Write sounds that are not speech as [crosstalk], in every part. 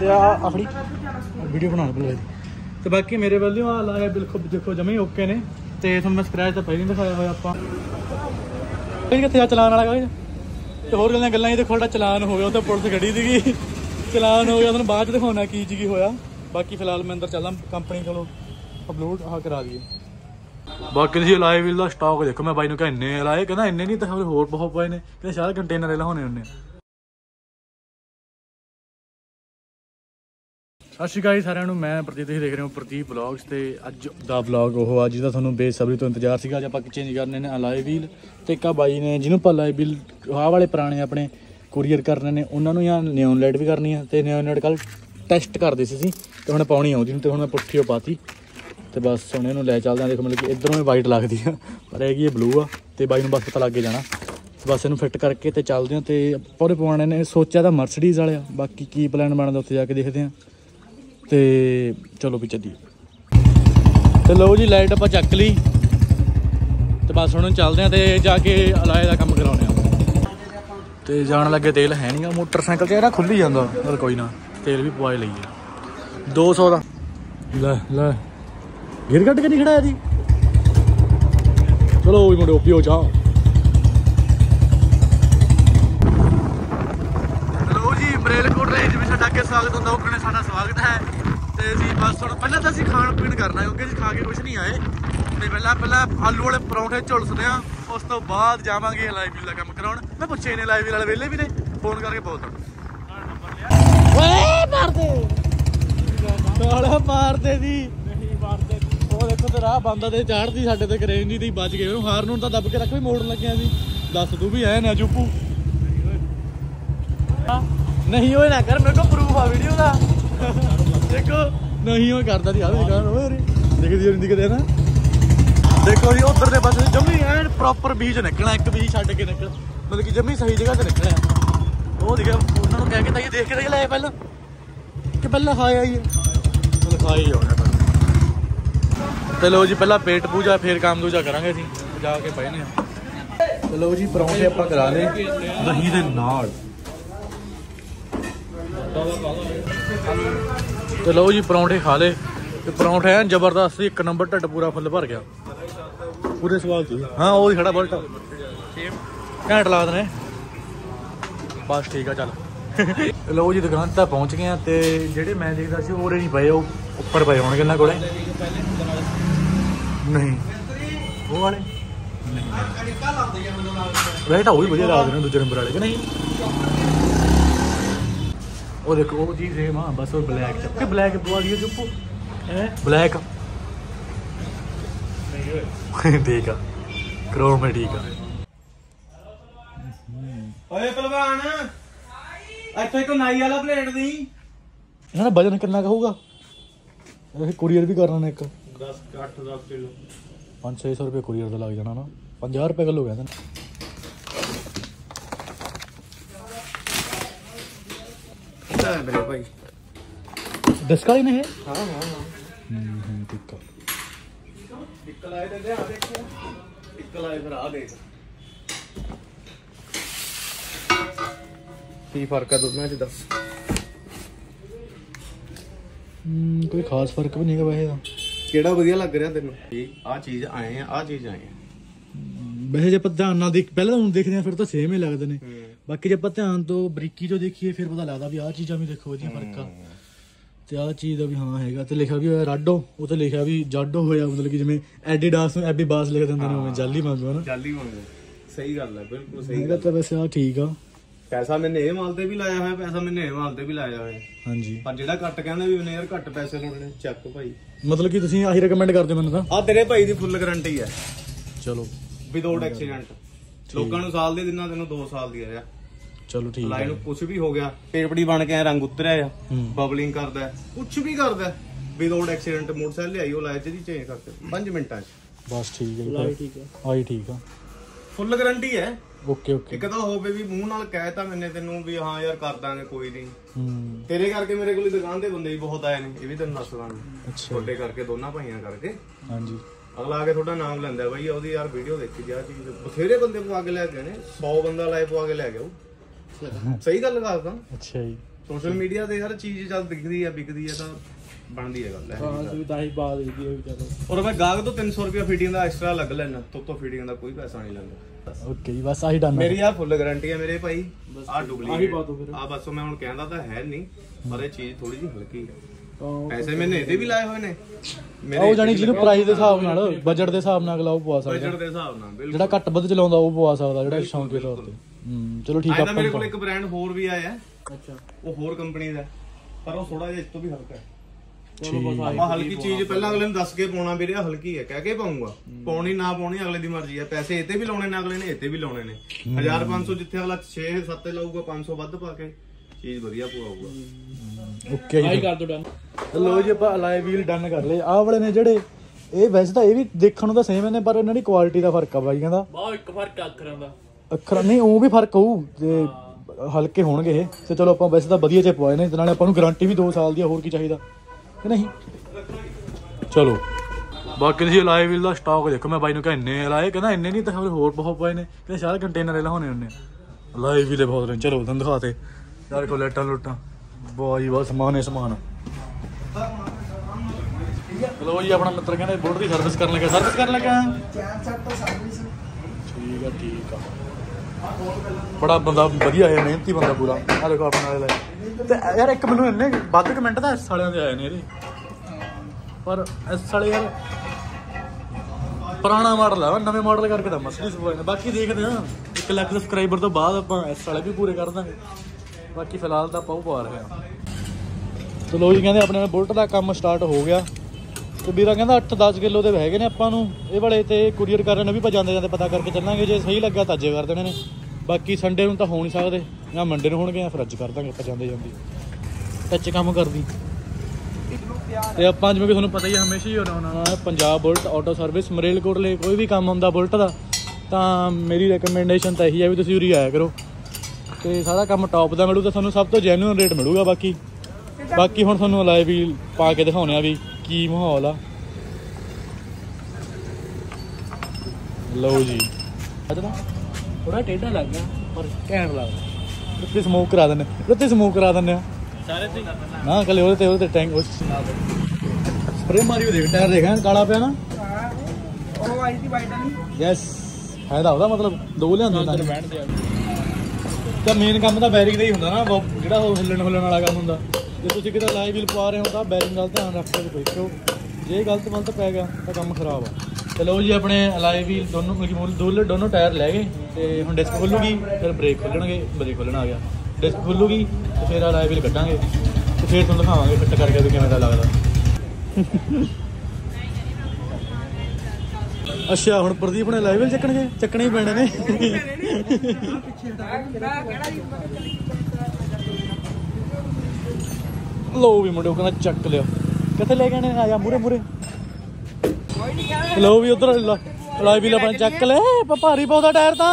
ਤੇ ਆ ਆਖੜੀ ਵੀਡੀਓ ਬਣਾ ਬਲੋ ਤੇ ਬਾਕੀ ਮੇਰੇ ਵੱਲੋਂ ਆ ਲਾਇਆ ਬਿਲਕੁਲ ਦੇਖੋ ਜਮੇ ਓਕੇ ਨੇ। ਤੇ ਤੁਹਾਨੂੰ ਮੈਂ ਸਕ੍ਰੈਚ ਤਾਂ ਪਹਿਲਾਂ ਦਿਖਾਇਆ ਹੋਇਆ ਆਪਾਂ। ਇਹ ਕਿੱਥੇ ਆ ਚਲਾਨ ਵਾਲਾ ਗਾਇ ਤੇ ਹੋਰ ਗੱਲਾਂ ਗੱਲਾਂ ਇਹ ਦੇਖੋ ਸਾਡਾ ਚਲਾਨ ਹੋ ਗਿਆ, ਉਹ ਤਾਂ ਪੁਲਿਸ ਖੜੀ ਸੀਗੀ। ਚਲਾਨ ਹੋ ਗਿਆ, ਤੁਹਾਨੂੰ ਬਾਅਦ ਚ ਦਿਖਾਉਣਾ ਕੀ ਜੀ ਕੀ ਹੋਇਆ। ਬਾਕੀ ਫਿਲਹਾਲ ਮੈਂ ਅੰਦਰ ਚੱਲਾਂ ਕੰਪਨੀ ਕੋਲੋਂ ਅਪਲੋਡ ਆਹ ਕਰਾ ਦਈਏ। ਬਾਕੀ ਤੁਸੀਂ ਲਾਈਵ ਦਾ ਸਟਾਕ ਦੇਖੋ, ਮੈਂ ਬਾਈ ਨੂੰ ਕਿਹਾ ਲਾਏ, ਕਹਿੰਦਾ ਇੰਨੇ ਨਹੀਂ, ਤਾਂ ਹੋਰ ਬਹੁਤ ਪਏ ਨੇ। ਕਹਿੰਦੇ ਸਾਰੇ ਕੰਟੇਨਰ ਲਾਉਣੇ ਹੁੰਦੇ ਸਤਿ ਸ਼੍ਰੀ ਅਕਾਲ ਜੀ ਸਾਰਿਆਂ ਨੂੰ, ਮੈਂ ਪ੍ਰਦੀਪ, ਤੁਸੀਂ ਦੇਖ ਰਹੇ ਹੋ ਪ੍ਰਦੀਪ ਵਲੌਗਸ ਤੇ ਅੱਜ ਦਾ ਵਲੌਗ ਉਹ ਆ ਜਿਹਦਾ ਤੁਹਾਨੂੰ ਬੇਸਬਰੀ ਤੋਂ ਇੰਤਜ਼ਾਰ ਸੀਗਾ, ਅੱਜ ਆਪਾਂ ਚੇਂਜ ਕਰਨੇ ਨੇ ਅਲਾਈ ਵੀਲ ਤੇ ਇੱਕ ਬਾਈ ਨੇ, ਜਿਹਨੂੰ ਆਪਾਂ ਅਲਾਈ ਵੀਲ, ਆਹ ਵਾਲੇ ਪੁਰਾਣੇ ਆਪਣੇ ਕੁਰੀਅਰ ਕਰਨੇ ਨੇ, ਉਹਨਾਂ ਨੂੰ ਜਾਂ ਨਿਓਨ ਲਾਈਟ ਵੀ ਕਰਨੀ ਆ ਤੇ ਨਿਓਨ ਲਾਈਟ ਕੱਲ ਟੈਸਟ ਕਰਦੇ ਸੀ ਅਸੀਂ ਤੇ ਹੁਣ ਪਾਉਣੀ ਆਉਂਦੀ ਨੂੰ ਤੇ ਹੁਣ ਮੈਂ ਪੁੱਠੀ ਉਹ ਪਾਤੀ ਤੇ ਬਸ ਹੁਣ ਇਹਨੂੰ ਲੈ ਚੱਲਦੇ ਆ ਦੇਖੋ ਮਤਲਬ ਕਿ ਇਧਰੋਂ ਇਹ ਵਾਈਟ ਲੱਗਦੀ ਆ, ਪਰ ਇਹ ਕੀ ਇਹ ਬਲੂ ਆ ਤੇ ਬਾਈ ਨੂੰ ਬਸ ਪਤਾ ਲੱਗ ਕੇ ਜਾਣਾ। ਬਸ ਇਹਨੂੰ ਫਿੱਟ ਕਰਕੇ ਤੇ ਚੱਲਦੇ ਆ ਤੇ ਪੌਰੇ ਪਵਾਉਣੇ ਨੇ ਸੋਚਿਆ ਤਾਂ ਮਰਸੀਡੀਜ਼ ਵਾਲਿਆ ਬਾਕੀ ਕੀ ਪਲਾਨ ਬਣਦਾ ਉੱਥੇ ਜਾ ਕੇ ਦੇਖਦੇ ਆ ਤੇ ਚਲੋ ਵੀ ਚੱਲੀਏ। ਤੇ ਲਓ ਜੀ ਲਾਈਟ ਆਪਾਂ ਚੱਕ ਲਈ। ਤੇ ਬਸ ਹੁਣ ਚੱਲਦੇ ਆ ਤੇ ਜਾ ਕੇ ਅਲਾਏ ਦਾ ਕੰਮ ਕਰਾਉਣੇ ਆ ਤੇ ਜਾਣ ਲੱਗੇ ਤੇਲ ਹੈ ਨਹੀਂਗਾ ਮੋਟਰਸਾਈਕਲ ਤੇ ਇਹਦਾ ਖੁੱਲੀ ਜਾਂਦਾ ਪਰ ਕੋਈ ਨਾ, ਤੇਲ ਵੀ ਪਵਾਏ ਲਈਏ। 200 ਦਾ। ਲੈ ਲੈ। ਗਿਰ ਕੱਟ ਕੇ ਨਹੀਂ ਖੜਾਇਆ ਜੀ? ਚਲੋ ਵੀ ਮੁੰਡਿਓ ਪੀਓ ਚਾਹ ਲੋ ਜੀ। ਬਰੇਲਕੋਟ ਰੇਂਜ ਵਿੱਚ ਸਾਡਾ ਅੱਗੇ ਸਵਾਗਤ ਹੁੰਦਾ, ਉਹ ਕਹਿੰਦੇ ਸਾਡਾ ਸਵਾਗਤ ਹੈ। ਤੇ ਅਸੀਂ ਬਸ ਹੁਣ ਪਹਿਲਾਂ ਤਾਂ ਅਸੀਂ ਖਾਣ ਪੀਣ ਕਰਨਾ ਕਿਉਂਕਿ ਅਸੀਂ ਖਾ ਕੇ ਕੁਝ ਨਹੀਂ ਆਏ। ਤੇ ਪਹਿਲਾਂ ਪਹਿਲਾਂ ਆਲੂ ਵਾਲੇ ਪਰੌਂਠੇ ਝੁਲਸਦੇ ਆ ਉਸ ਤੋਂ ਬਾਅਦ ਜਾਵਾਂਗੇ ਲਾਈਵ ਵੀਲ ਦਾ ਕੰਮ ਕਰਾਉਣ। ਮੈਂ ਪੁੱਛੇ ਨੇ ਲਾਈਵ ਵੀਲ ਵਾਲੇ ਵੇਲੇ ਵੀ ਨੇ ਫੋਨ ਕਰਕੇ ਬੋਲਦਾ ਓਏ ਮਾਰਦੇ ਸਾਲਾ ਮਾਰਦੇ ਦੀ ਨਹੀਂ ਮਾਰਦੇ ਉਹ ਦੇਖੋ ਤੇ ਰਾਹ ਬੰਦਾ ਤੇ ਚਾੜਦੀ ਸਾਡੇ ਤੇ ਕਰੇਨ ਦੀ ਬਚ ਗਏ ਹਾਰਨ ਨੂੰ ਤਾਂ ਦੱਬ ਕੇ ਰੱਖ ਵੀ ਮੋੜਨ ਲੱਗਿਆ ਸੀ। ਦੱਸ ਤੂੰ ਵੀ ਆਇਆ ਨਾ ਜੁੱਪੂ। ਨਹੀਂ ਓਏ ਨਾ ਕਰ ਮੇਰੇ ਕੋਲ ਪ੍ਰੂਫ ਆ ਵੀਡੀਓ ਦਾ। ਦੇਖੋ, ਨਹੀਂ, ਉਹ ਕਰਦਾ ਸੀ ਆ ਵੀ ਓਏ ਦੇਖਦੀ ਹੋਣੀ ਦਿਖਦੇ ਨਾ। ਦੇਖੋ ਜੀ, ਉਧਰ ਦੇ ਪਾਸੇ ਜੰਮੀ ਐਨ ਪ੍ਰੋਪਰ ਬੀਜ ਨਿਕਲਣਾ, ਇੱਕ ਬੀਜ ਛੱਡ ਕੇ ਨਿਕਲ। ਮਤਲਬ ਕਿ ਜੰਮੀ ਸਹੀ ਜਗ੍ਹਾ ਤੇ ਨਿਕਲਿਆ। ਉਹ ਦਿਖਿਆ, ਉਹਨਾਂ ਨੂੰ ਕਹਿ ਕੇ ਤਾਂ ਇਹ ਦੇਖ ਕੇ ਲੈ ਪਹਿਲਾਂ। ਕਿ ਪਹਿਲਾਂ ਖਾਇਆ ਹੀ ਚਲ ਖਾਈ ਹੀ ਹੋਣਾ ਤੇ ਲੋ ਜੀ, ਪਹਿਲਾਂ ਪੇਟ ਪੂਜਾ, ਫਿਰ ਕੰਮ ਦੂਜਾ ਕਰਾਂਗੇ ਅਸੀਂ। ਜਾ ਕੇ ਪਏ ਨੇ। ਲੋ ਜੀ, ਪਰੌਂਠੇ ਆਪਾਂ ਕਰਾ ਲਏ। ਦਹੀਂ ਦੇ ਨਾਲ। ਤੇ ਲਓ ਜੀ ਪਰੌਂਠੇ ਖਾ ਲੇ ਤੇ ਪਰੌਂਠੇ ਐਨ ਜ਼ਬਰਦਸਤ ਇੱਕ ਨੰਬਰ ਢੱਡ ਪੂਰਾ ਫੁੱਲ ਭਰ ਗਿਆ। ਪੂਰੇ ਸਵਾਦ ਸੀ। ਹਾਂ, ਉਹ ਹੀ ਖੜਾ ਬੁਲਟ। ਘੈਂਟ ਲੱਗਦੇ ਨੇ। ਬਸ ਠੀਕ ਆ, ਚੱਲ। ਲਓ ਜੀ, ਦੁਕਾਨ ਤਾਂ ਪਹੁੰਚ ਗਏ ਆ ਤੇ ਜਿਹੜੇ ਮੈਂ ਦੇਖਦਾ ਸੀ ਉਹ ਨਹੀਂ ਪਏ, ਉਹ ਉੱਪਰ ਪਏ ਹੋਣਗੇ ਇਹਨਾਂ ਕੋਲੇ। ਨਹੀਂ। ਉਹ ਵਾਲੇ? ਵੈਸੇ ਤਾਂ ਉਹ ਵੀ ਵਧੀਆ ਲੱਗਦੇ ਨੇ, ਦੂਜੇ ਨੰਬਰ ਵਾਲੇ। ਕਿ ਨਹੀਂ? ਉਹ ਦੇਖੋ ਉਹ ਚੀਜ਼ ਸੇਮ ਆ ਬਸ ਉਹ ਬਲੈਕ ਚ। ਕਿ ਬਲੈਕ ਪਵਾ ਦਿਓ ਚੁੱਪੋ ਹੈ? ਬਲੈਕ ਠੀਕ ਆ। ਕ੍ਰੋਮ ਹੈ ਠੀਕ ਆ। ਓਏ ਪਹਿਲਵਾਨ ਇੱਥੇ ਕੋ ਨਾਈ ਵਾਲਾ ਪਲੇਟ ਦੀ। ਇਹਨਾਂ ਦਾ ਵਜਨ ਕਿੰਨਾ ਕੁ ਹੋਊਗਾ? ਇਹ ਕੁਰੀਅਰ ਵੀ ਕਰਨਾ ਨੇ ਇੱਕ। 10 8 10 ਕਿਲੋ। 5-600 ਰੁਪਏ ਕੁਰੀਅਰ ਦਾ ਲੱਗ ਜਾਣਾ ਨਾ। 50 ਰੁਪਏ ਕਿਲੋ ਕਹਿੰਦੇ ਨੇ। ਲੈ ਮੇਰੇ ਭਾਈ ਦਸ ਵਾਲੀ ਨੇ ਇਹ ਹਾਂ ਹਾਂ ਹਾਂ ਹੂੰ ਹੂੰ ਆ ਇੱਕ ਲਾਏ ਤੇ ਆ ਦੇਖਿਆ ਇੱਕ ਲਾਏ ਫਿਰ ਆ ਦੇਖ ਕੀ ਫ਼ਰਕ ਆ ਦੋਨਾਂ ਚ ਦੱਸ ਹੂੰ ਕੋਈ ਖਾਸ ਫ਼ਰਕ ਵੀ ਨਹੀਂ ਹੈਗਾ ਵੈਸੇ ਤਾਂ। ਕਿਹੜਾ ਵਧੀਆ ਲੱਗ ਰਿਹਾ ਤੈਨੂੰ? ਆ ਚੀਜ਼ ਆਏ ਆ ਆ ਚੀਜ਼ ਆਏ ਆ। ਵੈਸੇ ਜੇ ਆਪਾਂ ਧਿਆਨ ਨਾਲ ਦੇਖ ਪਹਿਲਾਂ ਤਾਂ ਹੁਣ ਦੇਖਦੇ ਆ ਫਿਰ ਤਾਂ ਸੇਮ ਹੀ ਲੱਗਦੇ ਨੇ। ਬਾਕੀ ਜੇ ਆਪਾਂ ਧਿਆਨ ਤੋਂ ਬਰੀਕੀ ਤੋਂ ਦੇਖੀਏ ਫਿਰ ਪਤਾ ਲੱਗਦਾ ਵੀ ਆਹ ਚੀਜ਼ਾਂ ਵੀ ਦੇਖੋ ਇਹਦੀ ਫ਼ਰਕ। ਆ ਤੇ ਆਹ ਚੀਜ਼ ਦਾ ਵੀ ਹਾਂ ਹੈਗਾ। ਤੇ ਲਿਖਿਆ ਵੀ ਹੋਇਆ ਰਾਡੋ ਉਹ ਤੇ ਲਿਖਿਆ ਵੀ ਜਾਡੋ ਹੋਇਆ ਮਤਲਬ ਕਿ ਜਿਵੇਂ ਐਡੀਡਾਸ ਨੂੰ ਐਬੀ ਬਾਸ ਲਿਖ ਦਿੰਦੇ ਨੇ ਉਵੇਂ ਜਾਲੀ ਮੰਗੋ ਨਾ ਜਾਲੀ ਮੰਗੋ ਸਹੀ ਗੱਲ ਹੈ ਬਿਲਕੁਲ ਸਹੀ ਹੈਗਾ ਤਾਂ ਵੈਸੇ ਆ ਠੀਕ ਆ। ਪੈਸਾ ਮੈਨੇ ਇਹ ਮਾਲ ਤੇ ਵੀ ਲਾਇਆ ਹੋਇਆ ਪੈਸਾ ਮੈਨੇ ਇਹ ਮਾਲ ਤੇ ਵੀ ਲਾਇਆ ਹੋਇਆ। ਹਾਂਜੀ। ਪਰ ਜਿਹੜਾ ਘੱਟ ਕਹਿੰਦੇ ਵੀ ਯਾਰ ਘੱਟ ਪੈਸੇ ਲਾਉਣੇ ਚੱਕ ਭਾਈ। ਮਤਲਬ ਕਿ ਤੁਸੀਂ ਆਹੀ ਰეკਮੈਂਡ ਕਰਦੇ ਮੈਨੂੰ ਤਾਂ? ਆ ਤੇਰੇ ਭਾਈ ਦੀ ਫੁੱਲ ਗਾਰੰਟੀ ਹੈ। ਚਲੋ। Without accident. ਲੋਕਾਂ ਨੂੰ ਸਾਲ ਦੇ ਦਿਨਾਂ ਤੈਨੂੰ 2 ਸਾਲ ਦੀ ਆ ਰਿਹਾ। ਚਲੋ ਠੀਕ ਲਾਈ ਹੈ। ਨੂੰ ਕੁਝ ਵੀ ਹੋ ਗਿਆ ਪੇਪੜੀ ਬਣ ਕੇ ਰੰਗ ਉਤਰਿਆ ਆ ਹੂੰ। ਬਬਲਿੰਗ ਕਰਦਾ ਕੁਝ ਵੀ ਕਰਦਾ ਵਿਦਆਊਟ ਐਕਸੀਡੈਂਟ ਮੋਟਰਸਾਈਕਲ ਲਿਆਈ ਉਹ ਲਾਇਆ ਜੀ ਚੇਂਜ ਕਰਕੇ 5 ਮਿੰਟਾਂ 'ਚ। ਬਸ ਠੀਕ ਹੈ ਜੀ ਠੀਕ ਆ ਆਹੀ ਠੀਕ ਆ। ਫੁੱਲ ਗਾਰੰਟੀ ਹੈ। Okay okay. ਇੱਕ ਤਾਂ ਹੋਵੇ ਵੀ ਮੂੰਹ ਨਾਲ ਕਹਿਤਾ ਮੈਨੇ ਤੈਨੂੰ ਵੀ ਹਾਂ ਯਾਰ ਕਰ ਦਾਂਗੇ ਕੋਈ ਨਹੀਂ। ਹੂੰ। ਤੇਰੇ ਕਰਕੇ ਮੇਰੇ ਕੋਲ ਦੁਕਾਨ ਤੇ ਬੰਦੇ ਵੀ ਬਹੁਤ ਆਏ ਨੇ ਇਹ ਵੀ ਤੈਨੂੰ ਦੱਸ ਦਾਂਗੇ। ਅੱਛਾ। ਤੁਹਾਡੇ ਕਰਕੇ ਦੋਨਾਂ ਭਾਈਆਂ ਕਰਕੇ। ਹਾਂਜੀ। ਅਗਲਾ ਆ ਕੇ ਤੁਹਾਡਾ ਨਾਮ ਲੈਂਦਾ ਬਾਈ ਉਹਦੀ ਯਾਰ ਵੀਡੀਓ ਦੇਖੀ ਜਾ ਚੀਜ਼ ਬਥੇਰੇ ਬੰਦੇ ਪਵਾ ਕੇ ਲੈ ਗਏ ਨੇ 100 ਬੰਦਾ ਲਾਈਵ ਪਵਾ ਕੇ ਲੈ ਗਿਆ ਉਹ। ਸਹੀ ਗੱਲ ਕਰਦਾ ਅੱਛਾ ਜੀ। ਸੋਸ਼ਲ ਮੀਡੀਆ ਤੇ ਹਰ ਚੀਜ਼ ਚੱਲ ਦਿਖਦੀ ਆ ਵਿਕਦੀ ਆ ਤਾਂ ਬਣਦੀ ਹੈ ਗੱਲ ਹਾਂ ਹੈ ਤੂੰ ਤਾਂ ਹੀ ਬਾਤ ਦੀ ਹੈ ਚਲੋ। ਔਰ ਮੈਂ ਗਾਹਕ ਤੋਂ 300 ਰੁਪਏ ਫੀਡਿੰਗ ਦਾ ਐਕਸਟਰਾ ਲੱਗ ਲੈਣਾ ਤੋਂ ਤੋਂ ਫੀਡਿੰਗ ਦਾ ਕੋਈ ਪੈਸਾ ਨਹੀਂ ਲੱਗਦਾ ਓਕੇ ਜੀ ਬਸ ਆਹੀ ਡਨ ਮੇਰੀ ਆ ਫੁੱਲ ਗਾਰੰਟੀ ਹੈ ਮੇਰੇ ਭਾਈ। ਆ ਆਹੀ ਡੁਪਲੀਕੇਟ। ਆ ਬਸ ਮੈਂ ਹੁਣ ਕਹਿੰਦਾ ਤਾਂ ਹੈ ਨਹੀਂ ਪਰ ਇਹ ਚੀਜ਼ ਥੋੜੀ ਜਿਹੀ ਹਲਕੀ ਹੈ। ਪੈਸੇ ਮੈਨੇ ਇਹਦੇ ਵੀ ਲਾਏ ਹੋਏ ਨੇ। ਉਹ ਜਾਨੀ ਜਿਹਨੂੰ ਪ੍ਰਾਈਸ ਦੇ ਹਿਸਾਬ ਨਾਲ ਬਜਟ ਦੇ ਹਿਸਾਬ ਨਾਲ ਅਗਲਾ ਉਹ ਪਵਾ ਸਕਦਾ। ਬਜਟ ਦੇ ਹਿਸਾਬ ਨਾਲ ਬਿਲਕੁਲ। ਜਿਹੜਾ ਘੱਟ ਵੱਧ ਚਲਾਉਂਦਾ ਉਹ ਪਵਾ ਸਕਦਾ ਜਿਹੜਾ ਸ਼ੌਂਕੀ ਤੌਰ ਤੇ। ਹੂੰ ਚਲੋ ਠੀਕ ਆ ਆਇਆ ਤਾਂ ਮੇਰੇ ਆਪਾਂ ਕੋਲ ਇੱਕ ਬ੍ਰਾਂਡ ਹੋਰ ਵੀ ਆਇਆ। ਹੈ, ਅੱਛਾ। ਉਹ ਹੋਰ ਕੰਪਨੀ ਦਾ। ਪਰ ਉਹ ਥੋੜਾ ਜਿਹਾ ਇਸ ਤੋਂ ਵੀ ਹਲਕਾ ਹੈ। ਚਲੋ ਬਸ ਆਹੀ ਆਪਾਂ ਹਲਕੀ ਚੀਜ਼ ਪਹਿਲਾਂ ਅਗਲੇ ਨੂੰ ਦੱਸ ਕੇ ਪਾਉਣਾ ਵੀਰੇ ਹਲਕੀ ਹੈ। ਕਹਿ ਕੇ ਪਾਉਂਗਾ। ਪਾਉਣੀ ਨਾ ਪਾਉਣੀ ਅਗਲੇ ਦੀ ਮਰਜ਼ੀ ਹੈ। ਪੈਸੇ ਇੱਥੇ ਵੀ ਲਾਉਣੇ ਨੇ ਅਗਲੇ ਨੇ ਇੱਥੇ ਵੀ ਲਾਉਣੇ ਨੇ। 1500 ਜਿੱਥੇ ਅਗਲਾ 6 7 ਲਾਊਗਾ 500 ਵੱਧ ਪਾ ਕੇ। ਚੀਜ਼ ਵਧੀਆ ਪਵਾਊਗਾ ਓਕੇ ਜੀ। ਕਰ ਦੋ ਡਨ ਲੋ ਜੀ ਆਪਾਂ ਅਲਾਈ ਵੀਲ ਡਨ ਕਰ ਲਏ। ਆਹ ਵਾਲੇ ਨੇ ਜਿਹੜੇ ਇਹ ਵੈਸੇ ਤਾਂ ਇਹ ਵੀ ਦੇਖਣ ਨੂੰ ਤਾਂ ਸੇਮ ਨੇ ਪਰ ਇਹਨਾਂ ਦੀ ਕੁਆਲਿਟੀ ਦਾ ਫ਼ਰਕ ਆ ਬਾਈ ਕਹਿੰਦਾ। ਬਹੁਤ ਇੱਕ ਫ਼ਰਕ ਅੱਖਰਾਂ ਦਾ। ਅੱਖਰ ਨਹੀਂ ਉਹ ਵੀ ਫ਼ਰਕ ਹੋਊ ਤੇ ਹਲਕੇ ਹੋਣਗੇ ਇਹ। ਤੇ ਚਲੋ ਆਪਾਂ ਵੈਸੇ ਤਾਂ ਵਧੀਆ ਚ ਪਵਾਏ ਨੇ ਤੇ ਨਾਲੇ ਆਪਾਂ ਨੂੰ ਗਾਰੰਟੀ ਵੀ 2 ਸਾਲ ਦੀ ਆ ਹੋਰ ਕੀ ਚਾਹੀਦਾ। ਕਿ ਨਹੀਂ? ਚਲੋ। ਬਾਕੀ ਤੁਸੀਂ ਅਲਾਈ ਵੀਲ ਦਾ ਸਟਾਕ ਦੇਖੋ ਮੈਂ ਬਾਈ ਨੂੰ ਕਿਹਾ ਇੰਨੇ ਅਲਾਏ ਕਹਿੰਦਾ ਇੰਨੇ ਨਹੀਂ ਤਾਂ ਹੋਰ ਬਹੁਤ ਪਏ ਨੇ। ਕਹਿੰਦੇ ਸਾਰੇ ਕੰਟੇਨਰ ਲਾਉਣੇ ਹੁੰਨੇ ਅਲਾਈ ਵੀਲ ਦੇ ਬਹੁਤ ਨੇ ਚਲੋ ਤੁਹਾਨੂੰ ਦਿਖਾਤੇ ਯਾਰ ਕੋ ਲੈਟਾਂ। ਲੁੱਟਾਂ ਬਾਈ ਬਹੁਤ ਸਮਾਨ ਹੈ, ਸਮਾਨ। ਲੋ ਜੀ, ਆਪਣਾ ਮਿੱਤਰ ਕਹਿੰਦੇ ਬੋਰਡ ਦੀ ਸਰਵਿਸ ਕਰਨ ਲੱਗਾ। ਸਰਵਿਸ ਕਰਨ ਲੱਗਾ ਠੀਕ ਆ ਠੀਕ ਆ। ਬੜਾ ਬੰਦਾ ਵਧੀਆ ਹੈ, ਮਿਹਨਤੀ ਬੰਦਾ ਪੂਰਾ। ਆ ਦੇਖੋ ਆਪਣਾ ਵਾਲੇ ਤੇ ਯਾਰ ਇੱਕ ਮੈਨੂੰ ਇੰਨੇ ਵੱਧ ਕਮੈਂਟ ਤਾਂ ਇਸ ਸਾਲਿਆਂ ਦੇ ਆਏ ਨੇ ਇਹਦੇ। ਪਰ ਇਸ ਸਾਲੇ ਯਾਰ ਪੁਰਾਣਾ ਮਾਡਲ ਆ, ਨਵੇਂ ਮਾਡਲ ਕਰਕੇ ਤਾਂ ਮਸਲੀ ਸਪੋਇ ਬਾਕੀ ਦੇਖਦੇ ਆ। 1 ਲੱਖ ਸਬਸਕ੍ਰਾਈਬਰ ਤੋਂ ਬਾਅਦ ਆਪਾਂ ਇਸ ਸਾਲੇ ਵੀ ਪੂਰੇ ਕਰ ਦਾਂਗੇ। ਬਾਕੀ ਫਿਲਹਾਲ ਤਾਂ ਆਪਾਂ ਪਾ ਰਹੇ ਆ। ਤੇ ਲੋ ਜੀ, ਕਹਿੰਦੇ ਆਪਣੇ ਬੁਲਟ ਦਾ ਕੰਮ ਸਟਾਰਟ ਹੋ ਗਿਆ। ਤੇ ਵੀਰਾ ਕਹਿੰਦਾ 8-10 ਕਿਲੋ ਦੇ ਹੈਗੇ ਨੇ ਆਪਾਂ ਨੂੰ। ਇਹ ਵਾਲੇ ਤੇ ਕੁਰੀਅਰ ਕਰਨ ਨੂੰ ਵੀ ਆਪਾਂ ਜਾਂਦੇ ਜਾਂਦੇ ਪਤਾ ਕਰਕੇ ਚੱਲਾਂਗੇ। ਜੇ ਸਹੀ ਲੱਗਾ ਤਾਂ ਅੱਜੇ ਕਰ ਦੇਣੇ ਨੇ। ਬਾਕੀ ਸੰਡੇ ਨੂੰ ਤਾਂ ਹੋ ਨਹੀਂ ਸਕਦੇ। ਜਾਂ ਮੰਡੇ ਨੂੰ ਹੋਣਗੇ ਜਾਂ ਫਿਰ ਅੱਜ ਕਰ ਦਾਂਗੇ ਆਪਾਂ ਜਾਂਦੇ ਜਾਂਦੇ। ਟੱਚ ਕੰਮ ਕਰਦੀ। ਤੇ ਆਪਾਂ ਜਿਵੇਂ ਕਿ ਤੁਹਾਨੂੰ ਪਤਾ ਹੀ ਹੈ ਹਮੇਸ਼ਾ ਹੀ ਆਉਣਾ ਪੰਜਾਬ ਬੁਲਟ ਆਟੋ ਸਰਵਿਸ ਮਰੇਲਕੋਟ ਲਈ ਕੋਈ ਵੀ ਕੰਮ ਹੁੰਦਾ ਬੁਲਟ ਦਾ, ਤਾਂ ਮੇਰੀ ਰეკਮੈਂਡੇਸ਼ਨ ਤਾਂ ਇਹੀ ਹੈ ਵੀ ਤੁਸੀਂ ਉਰੀ ਆਇਆ ਕਰੋ। ਤੇ ਸਾਰਾ ਕੰਮ ਟੌਪ ਦਾ ਮਿਲੂ ਤਾਂ ਤੁਹਾਨੂੰ ਸਭ ਤੋਂ ਜੈਨੂਇਨ ਰੇਟ ਮਿਲੂਗਾ ਬਾਕੀ। ਬਾਕੀ ਹੁਣ ਤੁਹਾਨੂੰ ਲਾਈਵ ਵੀ ਪਾ ਕੇ ਦਿਖਾਉਣੇ ਆ ਵੀ ਕੀ ਮਾਹੌਲ ਆ। ਲਓ ਜੀ। ਅੱਜ ਨਾ ਥੋੜਾ ਟੇਢਾ ਲੱਗ ਗਿਆ ਪਰ ਘੈਂਟ ਲੱਗਦਾ ਉੱਤੇ ਸਮੋਕ ਕਰਾ ਦਿੰਨੇ ਉੱਤੇ ਸਮੋਕ ਕਰਾ ਦਿੰਨੇ ਆ। ਸਾਰੇ ਤੇ ਨਾ ਕੱਲੇ ਉਹਦੇ ਤੇ ਉਹਦੇ ਤੇ ਟੈਂਕ ਸਪਰੇ ਮਾਰੀ ਉਹ ਦੇਖ ਟਾਇਰ ਦੇਖਾਂ ਕਾਲਾ ਪਿਆ ਨਾ? ਉਹ ਆਈ ਸੀ ਵਾਈਟ ਵਾਲੀ ਯੈਸ ਫਾਇਦਾ ਉਹਦਾ ਮਤਲਬ ਦੋ ਲਿਆਂਦੇ ਤਾਂ। ਬੈਠ ਗਿਆ ਤਾਂ ਮੇਨ ਕੰਮ ਤਾਂ ਬੈਰਿੰਗ ਦਾ ਹੀ ਹੁੰਦਾ ਨਾ ਉਹ ਜਿਹੜਾ ਉਹ ਹਿੱਲਣ ਹੁੱਲਣ ਵਾਲਾ ਕੰਮ ਹੁੰਦਾ। ਜੇ ਤੁਸੀਂ ਕਿਤੇ ਲਾਈਵ ਵੀਲ ਪਾ ਰਹੇ ਹੋ ਤਾਂ ਬੈਰਿੰਗ ਦਾ ਧਿਆਨ ਰੱਖ ਕੇ ਦੇਖਿਓ ਜੇ ਗਲਤ ਮਲਤ ਪੈ ਗਿਆ ਤਾਂ ਕੰਮ ਖਰਾਬ ਆ। ਚਲੋ ਜੀ ਆਪਣੇ ਅਲਾਈ ਵੀਲ ਦੋਨੋਂ ਮਤਲਬ ਕਿ ਮੁੱਲ- ਦੋਲੇ ਦੋਨੋਂ ਟਾਇਰ ਲੈ ਗਏ ਤੇ ਹੁਣ ਡਿਸਕ ਖੁੱਲੂਗੀ, ਫਿਰ ਬ੍ਰੇਕ ਖੁੱਲਣਗੇ ਬ੍ਰੇਕ ਖੁੱਲਣਾ ਆ ਗਿਆ। ਡਿਸਕ ਖੁੱਲੂਗੀ ਤੇ ਫਿਰ ਅਲਾਈ ਵੀਲ ਕੱਢਾਂਗੇ ਤੇ ਫਿਰ ਤੁਹਾਨੂੰ ਦਿਖਾਵਾਂਗੇ ਫਿੱਟ ਕਰਕੇ ਵੀ ਕਿਵੇਂ ਦਾ ਲੱਗਦਾ। ਅੱਛਾ, ਹੁਣ ਪ੍ਰਦੀਪ ਨੇ ਲਾਈਵ ਚੱਕਣਗੇ ਚੱਕਣੇ ਹੀ ਪੈਣੇ ਨੇ। ਲੋ ਵੀ ਮੁੰਡੇ ਉਹ ਕਹਿੰਦਾ ਚੱਕ ਲਿਓ। ਕਿੱਥੇ ਲੈ ਗਏ ਨੇ ਆ? ਜਾ ਮੂਰੇ ਮੂਰੇ ਲੋ ਵੀ ਉਧਰ ਲਾਈ ਵੀ ਆਪਣਾ ਚੱਕ ਲੈ। ਭਾਰੀ ਪਾਉਦਾ ਟਾਇਰ ਤਾਂ।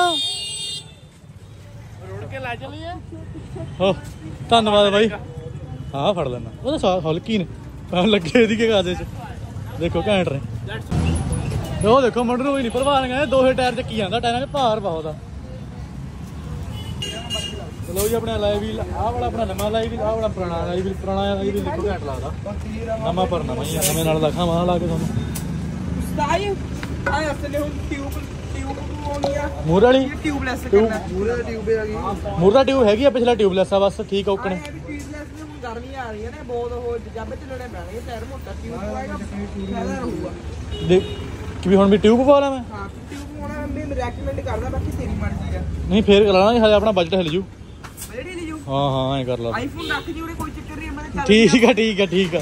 ਰੋੜ ਕੇ ਲੈ ਚਲੀਏ। ਹੋ ਧੰਨਵਾਦ ਬਾਈ। ਹਾਂ ਫੜ ਲੈਣਾ ਉਹਦਾ ਸਾ ਹਲਕੀ ਨੇ। ਤਾਂ ਲੱਗੇ ਇਹਦੀ ਕੇ ਗਾਦੇ ਚ। ਦੇਖੋ ਘੈਂਟ ਨੇ। ਤੇ ਉਹ ਦੇਖੋ ਮੁੰਡੇ ਨੂੰ ਹੀ ਨਹੀਂ ਪਰਵਾਹ ਨਹੀਂ ਦੋਹੇ ਟਾਇਰ ਚੱਕੀ ਜਾਂਦਾ। ਟਾਇਰਾਂ 'ਚ ਭਾਰ ਬਹੁਤ ਆ। ਚਲੋ ਜੀ ਆਪਣਾ ਲਾਈਵ ਵੀ ਆਹ ਵਾਲਾ ਆਪਣਾ ਨਵਾਂ ਲਾਈਵ ਵੀ ਆਹ ਵਾਲਾ ਪੁਰਾਣਾ ਲਾਈਵ ਵੀ ਪੁਰਾਣਾ ਲਾਈਵ ਵੀ ਦੇਖੋ ਘੈਂਟ ਲੱਗਦਾ। ਨਵਾਂ ਪਰ ਨਵਾਂ ਹੀ ਆ ਨਵੇਂ ਨਾਲ ਦਿਖਾਵਾਂ ਮਾਂ ਲਾ ਕੇ ਤੁਹਾਨੂੰ। ਅਸਲੇ ਹੁਣ ਟਿਊਬ ਆ। ਮੂਰ ਵਾਲੀ? ਇਹ ਟਿਊਬਲੈਸ ਟਿਊਬ ਕਰਨਾ। ਪੂਰਾ ਟਿਊਬ ਆ ਗਈ। ਮੂਰ ਦਾ ਟਿਊਬ ਹੈਗੀ ਆ ਪਿਛਲਾ ਟਿਊਬਲੈਸ ਆ ਬਸ ਠੀਕ ਆ ਓਕਣੇ। ਟਿਊਬਲੈਸ ਨੇ ਹੁਣ ਗਰਮੀ ਆ ਰਹੀ ਹੈ ਨਾ ਬਹੁਤ ਉਹ ਜੱਬ ਚੱਲਣੇ ਪੈਣਗੇ ਟਾਇਰ ਮੋਟਾ ਟਿਊਬ ਹੋਏਗਾ ਫਾਇਦਾ ਰਹੂਗਾ। ਦੇ ਕਿ ਵੀ ਹੁਣ ਵੀ ਟਿਊਬ ਪਵਾ ਲਾਂ ਮੈਂ? ਹਾਂ ਟਿਊਬ ਹੋਣਾ ਮੈਂ ਰეკਮੈਂਡ ਕਰਦਾ ਬਾਕੀ ਤੇਰੀ ਮਰਜ਼ੀ ਆ। ਨਹੀਂ ਫੇਰ ਆਪਣਾ ਬਜਟ ਹਿਲ ਜੂ। ਹਾਂ ਹਾਂ ਐ ਕਰ ਲਾ। ਆਈਫੋਨ ਰੱਖ ਜੀ ਉਹਨੇ ਕੋਈ ਚੱਕਰ ਨਹੀਂ ਮੈਂ ਚੱਲ ਠੀਕ ਆ ਠੀਕ ਆ ਠੀਕ ਆ।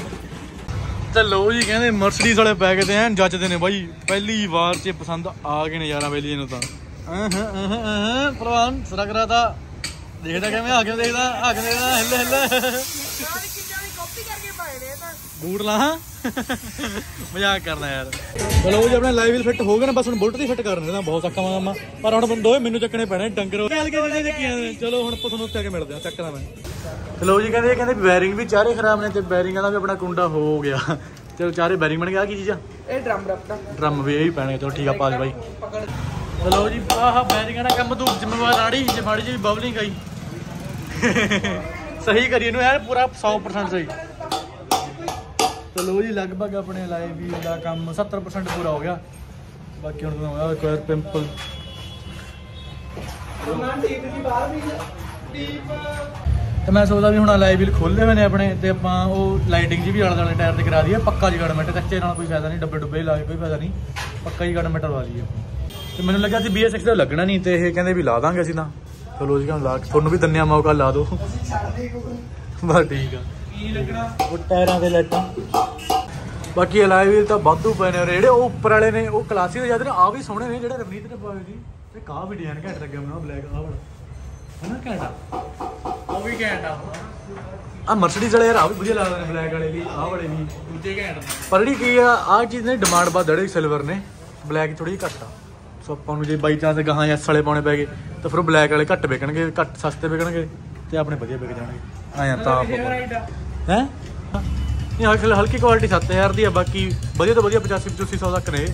ਤੇ ਲੋ ਜੀ ਕਹਿੰਦੇ ਮਰਸੀਡੀਜ਼ ਵਾਲੇ ਗਏ ਤੇ ਐਨ ਜੱਜਦੇ ਨੇ ਬਾਈ। ਪਹਿਲੀ ਵਾਰ ਚ ਪਸੰਦ ਆ ਗਏ ਨੇ ਯਾਰਾਂ ਬੇਲੀਏ ਨੂੰ ਤਾਂ। ਅਹ ਅਹ ਅਹ ਪ੍ਰਵਾਨ ਸਰਾ ਕਰਾਤਾ ਦੇਖਦਾ ਕਿਵੇਂ ਆ ਕੇ ਦੇਖਦਾ ਆ ਕੇ ਦੇਖਦਾ ਹਿੱਲ ਹਿੱਲ। ਸਾਰੀ ਚੀਜ਼ਾਂ ਦੀ ਕਾਪੀ ਕਰਕੇ ਪਾਏ ਨੇ ਇਹ ਤਾਂ। ਬੂਟ ਲਾ ਹਾਂ [laughs] ਮਜ਼ਾਕ ਕਰਨਾ ਯਾਰ। ਚਲੋ ਜੀ ਆਪਣੇ ਲਾਈਵ ਫਿੱਟ ਹੋ ਗਏ ਨੇ ਬਸ ਹੁਣ ਬੁਲਟ ਦੀ ਫਿੱਟ ਕਰਨੇ ਤਾਂ ਬਹੁਤ ਸੱਕਾ ਮਾਮਾ ਪਰ ਹੁਣ ਦੋਵੇਂ ਮੈਨੂੰ ਚੱਕਣੇ ਪੈਣੇ ਡੰਗਰ ਗੱਲ ਕੇ ਜਿਹੜੇ ਚੱਕੀਆਂ ਨੇ। ਚਲੋ ਹੁਣ ਆਪਾਂ ਤੁਹਾਨੂੰ ਉੱਤੇ ਆ ਕੇ ਮਿਲਦੇ ਆ ਚੱਕਦਾ ਮੈਂ। ਚਲੋ ਜੀ ਕਹਿੰਦੇ ਕਹਿੰਦੇ ਬੈਰਿੰਗ ਵੀ ਚਾਰੇ ਖਰਾਬ ਨੇ ਤੇ ਬੈਰਿੰਗਾਂ ਦਾ ਵੀ ਆਪਣਾ ਕੁੰਡਾ ਹੋ ਗਿਆ। ਚਲੋ ਚਾਰੇ ਬੈਰਿੰਗ ਬਣ ਗਿਆ ਕੀ ਚੀਜ਼ ਆ? ਇਹ ਡਰਮ ਰੱਖ ਦਾ ਡਰਮ ਵੀ ਇਹ ਹੀ ਪੈਣਗੇ ਚਲੋ ਠੀਕ ਆ ਪਾ ਦੇ ਬਾਈ। ਚਲੋ ਜੀ ਆਹ ਬੈਰਿੰਗਾਂ ਦਾ ਕੰਮ ਤੂੰ ਜ਼ਿੰਮੇਵਾਰ ਆੜੀ ਜੇ ਮਾੜੀ ਜਿਹੀ ਬਬਲਿੰਗ ਆਈ। ਸਹੀ ਕਰੀ ਇਹਨੂੰ ਯਾਰ ਪੂਰਾ 100% ਸਹੀ। ਚਲੋ ਜੀ ਲਗਭਗ ਆਪਣੇ ਲਾਏ ਵੀ ਦਾ ਕੰਮ 70% ਪੂਰਾ ਹੋ ਗਿਆ। ਬਾਕੀ ਹੁਣ ਤੁਹਾਨੂੰ ਇੱਕ ਵਾਰ ਪਿੰਪਲ ਤੇ ਮੈਂ ਸੋਚਦਾ ਵੀ ਹੁਣ ਲਾਈਵ ਵੀਲ ਖੋਲ੍ਹੇ ਹੋਏ ਨੇ ਆਪਣੇ ਤੇ ਆਪਾਂ ਉਹ ਲਾਈਟਿੰਗ ਜੀ ਵੀ ਆਲੇ ਦੁਆਲੇ ਟਾਇਰ ਤੇ ਕਰਾ ਦਈਏ। ਪੱਕਾ ਜਗੜਮੈਂਟ ਕੱਚੇ ਨਾਲ ਕੋਈ ਫਾਇਦਾ ਨਹੀਂ ਡੱਬੇ ਡੁੱਬੇ ਲਾ ਕੇ ਕੋਈ ਫਾਇਦਾ ਨਹੀਂ। ਪੱਕਾ ਜਗੜਮੈਂਟ ਲਵਾ ਦਈਏ ਆਪਾਂ। ਤੇ ਮੈਨੂੰ ਲੱਗਾ ਸੀ BS6 ਦਾ ਲੱਗਣਾ ਨਹੀਂ ਤੇ ਇਹ ਕਹਿੰਦੇ ਵੀ ਲਾ ਦਾਂਗੇ ਅਸੀਂ ਤਾਂ। ਚਲੋ ਜੀ ਹੁਣ ਲਾ ਤੁਹਾਨੂੰ ਵੀ ਦਿੰਨੇ ਆ ਮੌਕਾ ਲਾ ਦਿਓ। ਬਸ ਠੀਕ ਆ। ਕੀ ਲੱਗਣਾ? ਉਹ ਟਾਇਰਾਂ ਦੇ ਲਾਈਟਾਂ। ਬਾਕੀ ਅਲਾਈ ਵੀਲ ਤਾਂ ਵਾਧੂ ਪਏ ਨੇ। ਜਿਹੜੇ ਉਹ ਉੱਪਰ ਵਾਲੇ ਨੇ ਉਹ ਕਲਾਸੀ ਦੇ ਜਾਂਦੇ ਨੇ ਆ ਵੀ ਸੋਹਣੇ ਨੇ ਜਿਹੜੇ ਰਵਨੀਤ ਨੇ ਪਾਏ ਸੀ। ਤੇ ਕਾ ਵੀ ਡਿਜ਼ਾਈਨ ਘੱਟ ਲੱਗਿਆ ਮੈਨੂੰ ਬਲੈਕ ਆ ਵਾਲਾ। ਹਨਾ ਘੈਂਟ ਉਹ ਵੀ ਘੈਂਟ ਆ। ਆ ਮਰਸੀਡੀਜ਼ ਵਾਲੇ ਯਾਰ ਆ ਵੀ ਵਧੀਆ ਲੱਗਦੇ ਨੇ ਬਲੈਕ ਵਾਲੇ ਵੀ ਆਹ ਵਾਲੇ ਵੀ। ਦੂਜੇ ਘੈਂਟ ਪਰ ਜਿਹੜੀ ਕੀ ਆ ਆਹ ਚੀਜ਼ ਨੇ ਡਿਮਾਂਡ ਵੱਧ ਜਿਹੜੇ ਸਿਲਵਰ ਨੇ ਬਲੈਕ ਥੋੜੀ ਜਿਹੀ ਘੱਟ ਆ। ਸੋ ਆਪਾਂ ਨੂੰ ਜੇ ਬਾਈ ਚਾਂਸ ਗਾਹਾਂ ਐਸ ਵਾਲੇ ਪਾਉਣੇ ਪੈ ਗਏ ਤਾਂ ਫਿਰ ਉਹ ਬਲੈਕ ਵਾਲੇ ਘੱਟ ਵਿਕਣਗੇ ਘੱਟ ਸਸਤੇ ਵਿਕਣਗੇ ਤੇ ਆਪਣੇ ਵਧੀਆ ਵਿਕ ਜਾਣਗੇ। ਆਇਆ ਤਾਂ ਆਪਾਂ ਫੇਵਰਾਈਟ ਆ ਹੈ? ਇਹ ਹਲਕੀ ਹਲਕੀ ਕੁਆਲਿਟੀ 7000 ਦੀ ਆ ਬਾਕੀ ਵਧੀਆ ਤੋਂ ਵਧੀਆ 85 8500 ਤੱਕ ਨੇ।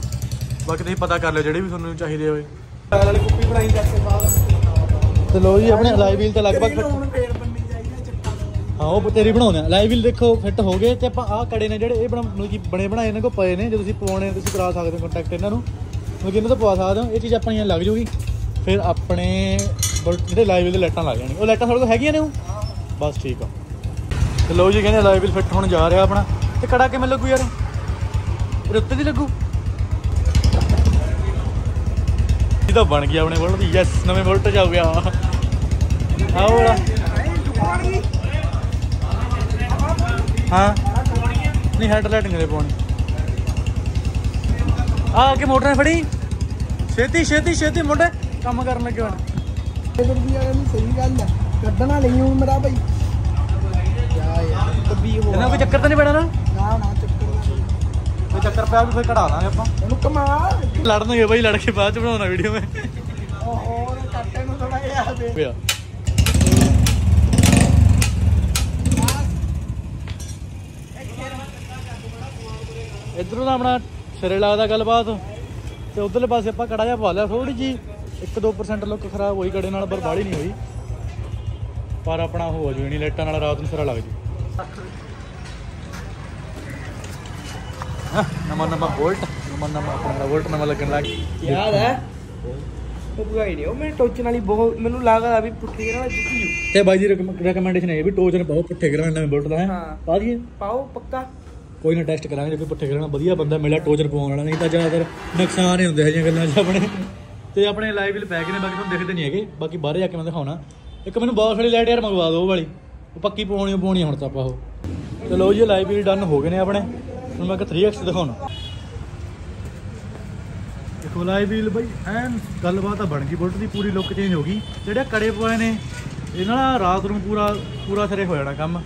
ਬਾਕੀ ਤੁਸੀਂ ਪਤਾ ਕਰ ਲਿਓ ਜਿਹੜੇ ਵੀ ਤੁਹਾਨੂੰ ਚਾਹੀਦੇ ਹੋਏ ਵਾਲੀ ਕੁੱਪੀ ਬਣਾਈ ਕਰਕੇ ਬਾਅਦ ਤੇ ਲੋ ਜੀ ਆਪਣੇ ਅਲਾਈ ਵੀਲ ਤੇ ਲਗਭਗ ਹਾਂ ਉਹ ਤੇਰੀ ਬਣਾਉਂਦੇ ਆ। ਅਲਾਈ ਵੀਲ ਦੇਖੋ ਫਿੱਟ ਹੋ ਗਏ ਤੇ ਆਪਾਂ ਆਹ ਕੜੇ ਨੇ ਜਿਹੜੇ ਇਹ ਬਣਾ ਮਤਲਬ ਕਿ ਬਣੇ ਬਣਾਏ ਇਹਨਾਂ ਕੋਲ ਪਏ ਨੇ। ਜੇ ਤੁਸੀਂ ਪਵਾਉਣੇ ਤੁਸੀਂ ਕਰਾ ਸਕਦੇ ਹੋ ਕੰਟੈਕਟ ਇਹਨਾਂ ਨੂੰ। ਮਤਲਬ ਕਿ ਇਹਨਾਂ ਤੋਂ ਪਵਾ ਸਕਦੇ ਹੋ। ਇਹ ਚੀਜ਼ ਆਪਣੀਆਂ ਲੱਗ ਜੂਗੀ। ਫਿਰ ਆਪਣੇ ਬੁਲਟ ਜਿਹੜੇ ਲਾਈਵ ਵੀਲ ਦੇ ਲਾਈਟਾਂ ਲੱਗ ਜਾਣਗੀਆਂ। ਉਹ ਲਾਈਟਾਂ ਤੁਹਾਡੇ ਕੋਲ ਹੈਗੀਆਂ ਨੇ ਉਹ? ਬਸ ਠੀਕ ਆ। ਤੇ ਲੋ ਜੀ ਕਹਿੰਦੇ ਲਾਈਵ ਵੀਲ ਫਿੱਟ ਹੋਣ ਜਾ ਰਿਹਾ ਆਪਣਾ। ਤੇ ਕੜਾ ਕਿਵੇਂ ਲੱਗੂ ਯਾਰ? ਇਹਦੇ ਉੱਤੇ ਦੀ ਲੱਗੂ? ਇਹ ਤਾਂ ਬਣ ਗਿਆ ਆਪਣੇ ਬੁਲਟ ਯੈਸ ਨਵੇਂ ਬੁਲਟ ਚ ਆ ਗਿਆ ਆਹ ਵਾਲਾ। ਹਾਂ। ਨਹੀਂ ਹੈਡਲਾਈਟ ਨਹੀਂ ਪਾਉਣੀ। ਆ ਕੇ ਮੋਟਰ ਫੜੀ। ਛੇਤੀ ਛੇਤੀ ਛੇਤੀ ਮੁੰਡੇ ਕੰਮ ਕਰਨ ਲੱਗੇ ਹੁਣ। ਇਧਰ ਵੀ ਆ ਨਹੀਂ ਸਹੀ ਗੱਲ ਹੈ ਕੱਢਣਾ ਲਈ ਹੁਣ ਮੇਰਾ ਭਾਈ। ਹੋ ਇਹਨਾਂ ਕੋਈ ਚੱਕਰ ਤਾਂ ਨਹੀਂ ਪੈਣਾ ਨਾ? ਨਾ ਨਾ ਚੱਕਰ ਨਹੀਂ। ਕੋਈ ਚੱਕਰ ਪਿਆ ਵੀ ਫਿਰ ਕਢਾ ਦਾਂਗੇ ਆਪਾਂ। ਉਹਨੂੰ ਕਮਾਲ ਲੜਨਗੇ ਬਾਈ ਲੜ ਕੇ ਬਾਅਦ ਚ ਬਣਾਉਣਾ ਵੀਡੀਓ ਮੈਂ। ਉਹ ਕੱਟੇ ਨੂੰ ਥੋੜਾ ਜਿਹਾ ਦੇ ਪਿਆ। ਇਧਰੋਂ ਦਾ ਆਪਣਾ ਸਿਰੇ ਲੱਗਦਾ ਗੱਲਬਾਤ। ਤੇ ਉਧਰਲੇ ਪਾਸੇ ਆਪਾਂ ਕੜਾ ਜਿਹਾ ਪਾ ਲਿਆ ਥੋੜੀ ਜੀ 1-2% ਲੁੱਕ ਖਰਾਬ ਹੋਈ ਕੜੇ ਨਾਲ ਪਰ ਬਾਹਲੀ ਨਹੀਂ ਹੋਈ। ਪਰ ਆਪਣਾ ਉਹ ਹੋ ਜੂ ਨਹੀਂ ਲਾਈਟਾਂ ਨਾਲ ਰਾਤ ਨੂੰ ਸਿਰਾ ਲੱਗ ਜੂ। ਨਵਾਂ ਵੋਲਟ ਨਵਾਂ ਨਵਾਂ ਆਪਣਾ ਵੋਲਟ ਨਵਾਂ ਲੱਗਣ ਲੱਗ ਯਾਦ ਹੈ ਉਹ ਨਹੀਂ ਉਹ ਮੇਰੇ ਟੋਚਨ ਵਾਲੀ ਬਹੁਤ ਮੈਨੂੰ ਲੱਗਦਾ ਵੀ ਪੁੱਠੀ ਨਾਲ ਜਿੱਤੀ ਜੂ ਤੇ ਬਾਈ ਦੀ ਰეკਮੈਂਡੇਸ਼ਨ ਹੈ ਵੀ ਟੋਚਨ ਬਹੁਤ ਪੁੱਠੇ ਬੁਲਟ ਦਾ ਹੈ। ਪਾ ਦਈਏ ਪਾਓ ਪੱਕਾ ਕੋਈ ਨਾ ਟੈਸਟ ਕਰਾਂਗੇ ਜੇ ਪੁੱਠੇ ਕਰਾਣਾ ਵਧੀਆ ਬੰਦਾ ਮਿਲਿਆ ਟੋਚਨ ਪਵਾਉਣ ਵਾਲਾ ਨਹੀਂ ਤਾਂ ਜ਼ਿਆਦਾਤਰ ਨੁਕਸਾਨ ਹੀ ਹੁੰਦੇ ਹੈ ਜਿਹੀਆਂ ਗੱਲਾਂ 'ਚ ਆਪਣੇ ਤੇ ਆਪਣੇ ਲਾਈਵ ਬਿਲ ਪੈ ਗਏ ਨੇ ਬਾਕੀ ਤੁਹਾਨੂੰ ਦਿਖਦੇ ਨਹੀਂ ਹੈਗੇ ਬਾਕੀ ਬਾਹਰ ਜਾ ਕੇ ਮੈਂ ਦਿਖਾਉਣਾ ਇੱਕ ਮੈਨੂੰ ਬਾਸ ਵਾਲੀ ਲਾਈਟ ਯਾਰ ਮੰਗਵਾ ਦਿਓ ਉਹ ਵਾਲੀ ਉਹ ਪੱਕੀ ਪਵਾਉਣੀ ਪਵਾਉਣੀ ਹੁਣ ਤਾਂ ਆਪਾਂ ਉਹ ਚਲੋ ਜੀ ਲਾਈਵ ਬਿਲ ਡਨ ਹੋ ਗਏ ਨੇ ਆਪਣੇ ਹੁਣ ਮੈਂ ਇੱਕ 3x ਦਿਖਾਉਣਾ। ਦੇਖੋ ਲਾਈਵ ਬਿਲ ਬਈ ਐਨ ਗੱਲਬਾਤ ਆ ਬਣ ਗਈ ਬੁਲਟ ਦੀ ਪੂਰੀ ਲੁੱਕ ਚੇਂਜ ਹੋ ਗਈ। ਜਿਹੜੇ ਕੜੇ ਪਵਾਏ ਨੇ ਇਹ ਨਾਲ ਰਾਤ ਨੂੰ ਪੂਰਾ ਪੂਰਾ ਸਿਰੇ ਹੋ ਜਾਣਾ ਕੰਮ।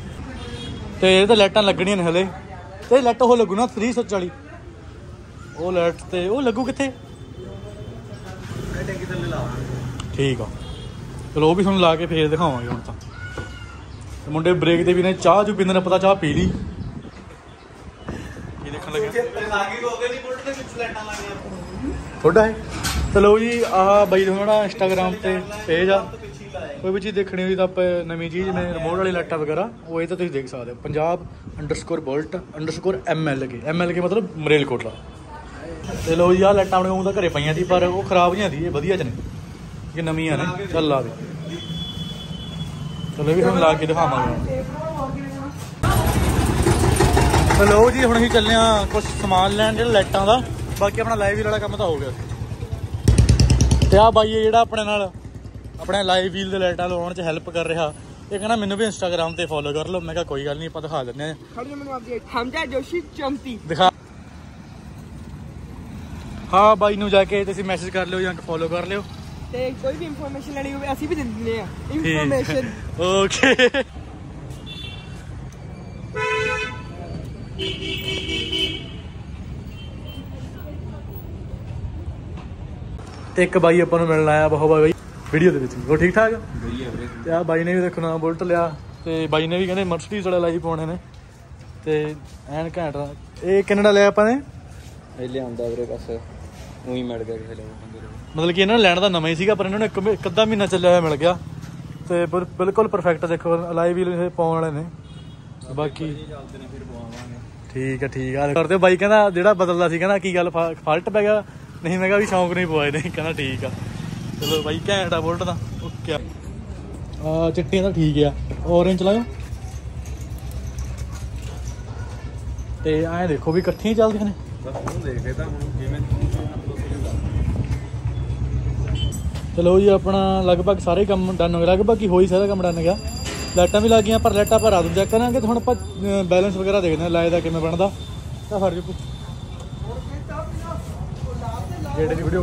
ਤੇ ਇਹ ਤਾਂ ਲਾਈਟਾਂ ਲੱਗਣੀਆਂ ਨੇ ਹਲੇ। ਤੇ ਲਾਈਟ ਉਹ ਲੱਗੂ ਨਾ 340 ਉਹ ਲਾਈਟ ਤੇ ਉਹ ਲੱਗੂ ਕਿੱਥੇ? ਟੈਂਕੀ ਥੱਲੇ ਲਾ ਠੀਕ ਆ। ਚਲੋ ਉਹ ਵੀ ਤੁਹਾਨੂੰ ਲਾ ਕੇ ਫੇਰ ਦਿਖਾਵਾਂਗੇ ਹੁਣ ਤਾਂ। ਮੁੰਡੇ ਬ੍ਰੇਕ ਦੇ ਵੀ ਨੇ ਚਾਹ ਚੂ ਪੀਂਦੇ ਨੇ ਪਤਾ ਚਾਹ ਪੀ ਲਈ। ਕੀ ਲੱਗੇ ਹੋ ਥੋੜਾ ਹੈ ਚਲੋ ਜੀ ਆਹ ਬਾਈ ਦਾ ਜਿਹੜਾ ਇੰਸਟਾਗ੍ਰam ਤੇ ਪੇਜ ਆ। ਕੋਈ ਵੀ ਚੀਜ਼ ਦੇਖਣੀ ਹੋਈ ਤਾਂ ਆਪਾਂ ਨਵੀਂ ਚੀਜ਼ ਨੇ ਰਿਮੋਟ ਵਾਲੀ ਲਾਈਟਾਂ ਵਗੈਰਾ ਉਹ ਇਹ ਤਾਂ ਤੁਸੀਂ ਦੇਖ ਸਕਦੇ ਹੋ। Punjab underscore bolt underscore MLK MLK ਮਤਲਬ ਮਰੇਲਕੋਟਲਾ। ਤੇ ਲੋ ਜੀ ਆਹ ਲਾਈਟਾਂ ਆਪਣੇ ਉਹ ਤਾਂ ਘਰੇ ਪਈਆਂ ਸੀ ਪਰ ਉਹ ਖਰਾਬ ਨਹੀਂ ਆਂਦੀ ਇਹ ਵਧੀਆ ਚ ਨੇ। ਇਹ ਨਵੀਆਂ ਨੇ ਚੱਲ ਲਾ ਦੇ ਚਲੋ ਵੀ ਤੁਹਾਨੂੰ ਲਾ ਕੇ ਦਿਖਾਵਾਂਗੇ। ਤੇ ਲੋ ਜੀ ਹੁਣ ਅਸੀਂ ਚੱਲੇ ਆ ਕੁਝ ਸਮਾਨ ਲੈਣ ਜਿਹੜਾ ਲਾਈਟਾਂ ਦਾ। ਬਾਕੀ ਆਪਣਾ ਲਾਈਵ ਵੀਲ ਵਾਲਾ ਕੰਮ ਤਾਂ ਹੋ ਗਿਆ। ਤੇ ਆ ਬਾਈ ਜਿਹੜਾ ਆਪਣੇ ਨਾਲ ਆਪਣੇ ਲਾਈਵ ਵੀਲ ਦੇ ਲਾਈਟਾਂ ਲਵਾਉਣ 'ਚ ਹੈਲਪ ਕਰ ਰਿਹਾ। ਇਹ ਕਹਿੰਦਾ ਮੈਨੂੰ ਵੀ ਇੰਸਟਾਗ੍ਰam ਤੇ ਫੋਲੋ ਕਰ ਲਓ। ਮੈਂ ਕਿਹਾ ਕੋਈ ਗੱਲ ਨਹੀਂ ਆਪਾਂ ਦਿਖਾ ਦਿੰਦੇ ਆ ਖੜ ਜਾ ਮੈਨੂੰ ਆਪਦੀ ਹਮਜਾ ਜੋਸ਼ੀ 34 ਦਿਖਾ। ਹਾਂ ਬਾਈ ਨੂੰ ਜਾ ਕੇ ਤੁਸੀਂ ਮੈਸੇਜ ਕਰ ਲਿਓ ਜਾਂ ਫੋਲੋ ਕਰ ਲਿਓ। ਤੇ ਕੋਈ ਵੀ ਇਨਫੋਰਮੇਸ਼ਨ ਲੈਣੀ ਹੋਵੇ ਅਸੀਂ ਵੀ ਦਿੰਦੇ ਆ ਇਨਫੋਰਮੇਸ਼ਨ ਓਕੇ ਤੇ ਇੱਕ ਬਾਈ ਆਪਾਂ ਨੂੰ ਮਿਲਣ ਆਇਆ ਬਹੁਤ ਬਾਈ ਵੀਡੀਓ ਦੇ ਵਿੱਚ। ਉਹ ਠੀਕ ਠਾਕ ਤੇ ਆ ਬਾਈ ਨੇ ਵੀ ਦੇਖੋ ਨਾ ਬੁਲਟ ਲਿਆ। ਤੇ ਬਾਈ ਨੇ ਵੀ ਕਹਿੰਦੇ ਮਰਸੀਡੀਜ਼ ਵਾਲਾ ਲਾਈ ਪਾਉਣੇ ਨੇ। ਤੇ ਐਨ ਘੈਂਟ। ਇਹ ਕਿੰਨਾ ਲਿਆ ਆਪਾਂ ਨੇ? ਇਹ ਲਿਆਂਦਾ ਵੀਰੇ ਬਸ। ਉਹੀ ਮਿਲ ਗਿਆ ਕਿਸੇ ਲੋਕ ਬੰਦੇ ਨੂੰ। ਮਤਲਬ ਕਿ ਇਹਨਾਂ ਨੇ ਲੈਣ ਦਾ ਨਵਾਂ ਹੀ ਸੀਗਾ ਪਰ ਇਹਨਾਂ ਨੂੰ ਇੱਕ ਇੱਕ ਅੱਧਾ ਮਹੀਨਾ ਚੱਲਿਆ ਹੋਇਆ ਮਿਲ ਗਿਆ। ਤੇ ਬਿਲ- ਬਿਲਕੁਲ ਪਰਫੈਕਟ ਦੇਖੋ ਅਲਾਈ ਵੀਲ ਇਹ ਪਾਉਣ ਵਾਲੇ ਨੇ। ਬਾਕੀ ਠੀਕ ਹੈ ਠੀਕ ਆ। ਕਰਦੇ ਬਾਈ ਕਹਿੰਦਾ ਜਿਹੜਾ ਬਦਲਦਾ ਸੀ ਕਹਿੰਦਾ ਕੀ ਗੱਲ ਫਾਲਟ ਪੈ ਗਿਆ? ਨਹੀਂ ਮੈਂ ਕਿਹਾ ਵੀ ਸ਼ੌਂਕ ਨਹੀਂ ਪਵਾਏ ਨੇ ਕਹਿੰਦਾ ਠੀਕ ਆ। ਚਲੋ ਬਾਈ ਘੈਂਟ ਆ ਬੁਲਟ ਦਾ ਓਕੇ। ਆ ਚਿੱਟੀਆਂ ਤਾਂ ਠੀਕ ਆ। ਔਰੇਂਜ ਚਲਾਓ ਤੇ ਐਂ ਦੇਖੋ ਵੀ ਇਕੱਠੀਆਂ ਹੀ ਚੱਲਦੀਆਂ ਨੇ। ਚਲੋ ਜੀ ਆਪਣਾ ਲਗਭਗ ਸਾਰੇ ਕੰਮ ਡਨ ਹੋ ਗਏ। ਲਗਭਗ ਹੀ ਹੋਈ ਸਾਰਾ ਕੰਮ ਡਨ ਗਿਆ ਲਾਈਟਾਂ ਵੀ ਲੱਗ ਗਈਆਂ ਪਰ ਲਾਈਟਾਂ ਆਪਾਂ ਰਾਤ ਚੈੱਕ ਕਰਾਂਗੇ ਤੇ ਹੁਣ ਆਪਾਂ ਬੈਲੈਂਸ ਵਗੈਰਾ ਦੇਖਦੇ ਹਾਂ ਲਾਏ ਦਾ ਕਿਵੇਂ ਬਣਦਾ। ਤਾਂ ਫੜ ਜੂ ਜਿਹੜੇ ਦੀ ਵੀਡੀਓ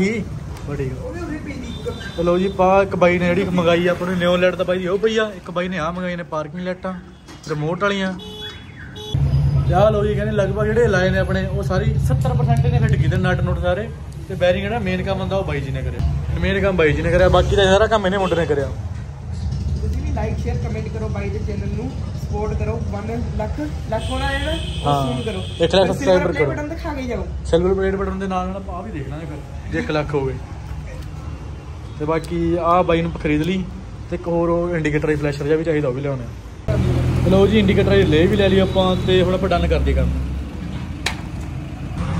ਹਾਂ ਬੜੀ ਚਲੋ ਜੀ ਪਾ ਇੱਕ ਬਾਈ ਨੇ ਜਿਹੜੀ ਮੰਗਾਈ ਆ ਆਪਣੇ ਨਿਓ ਲਾਈਟ ਤਾਂ ਬਾਈ ਉਹ ਪਈ ਆ। ਇੱਕ ਬਾਈ ਨੇ ਆ ਮੰਗਾਈ ਨੇ ਪਾਰਕਿੰਗ ਲਾਈਟਾਂ ਰਿਮੋਟ ਵਾਲੀਆਂ। ਜਾ ਲੋ ਜੀ ਕਹਿੰਦੇ ਲਗਭਗ ਜਿਹੜੇ ਲਾਏ ਨੇ ਆਪਣੇ ਉਹ ਸਾਰੀ 70% ਨੇ ਫਿੱਟ ਕੀਤੇ ਨਟ ਨੁੱਟ ਸਾਰੇ। ਤੇ ਬੈਰਿੰਗ ਜਿਹੜਾ ਮੇਨ ਕੰਮ ਹੁੰਦਾ ਉਹ ਬਾਈ ਜੀ ਨੇ ਕਰਿਆ। ਮੇਨ ਕੰਮ ਬਾਈ ਜੀ ਨੇ ਕਰਿਆ ਬਾਕੀ ਦਾ ਸਾਰਾ ਕੰਮ ਇਹਨੇ ਮੁੰਡੇ ਨੇ ਕਰਿਆ। ਤੁਸੀਂ ਵੀ ਲਾਈਕ ਸ਼ੇਅਰ ਕਮੈਂਟ ਕਰੋ ਬਾਈ ਦੇ ਚੈਨਲ ਨੂੰ। ਸਪੋਰਟ ਕਰੋ 1 ਲੱਖ ਲੱਖ ਹੋਣਾ ਹੈ ਨਾ? ਹਾਂ। ਉਹ soon ਕਰੋ। ਇੱਕ ਲੱਖ subscriber ਕਰੋ। ਬਟਨ ਦਿਖਾ ਕੇ ਜਾਓ। ਸਿਲਵਰ ਪਲੇਟ ਬਟਨ ਦੇ ਨਾਲ ਨਾਲ ਆਪਾਂ ਵੀ ਦੇਖ ਲਾਂਗੇ ਫਿਰ ਜੇ 1 ਲੱਖ ਹੋਵੇ। ਤੇ ਬਾਕੀ ਆਹ ਬਾਈ ਨੂੰ ਖਰੀਦ ਲਈ ਤੇ ਇੱਕ ਹੋਰ ਉਹ ਇੰਡੀਕੇਟਰ ਫਲੈਸ਼ਰ ਜਿਹਾ ਵੀ ਚਾਹੀਦਾ ਉਹ ਵੀ ਲਿਆਉਣੇ ਆ। ਚਲੋ ਜੀ ਇੰਡੀਕੇਟਰ ਲੈ ਵੀ ਲੈ ਲਈ ਆਪਾਂ ਤੇ ਹੁਣ ਆਪਾਂ ਡਨ ਕਰ ਦਈਏ ਕੰਮ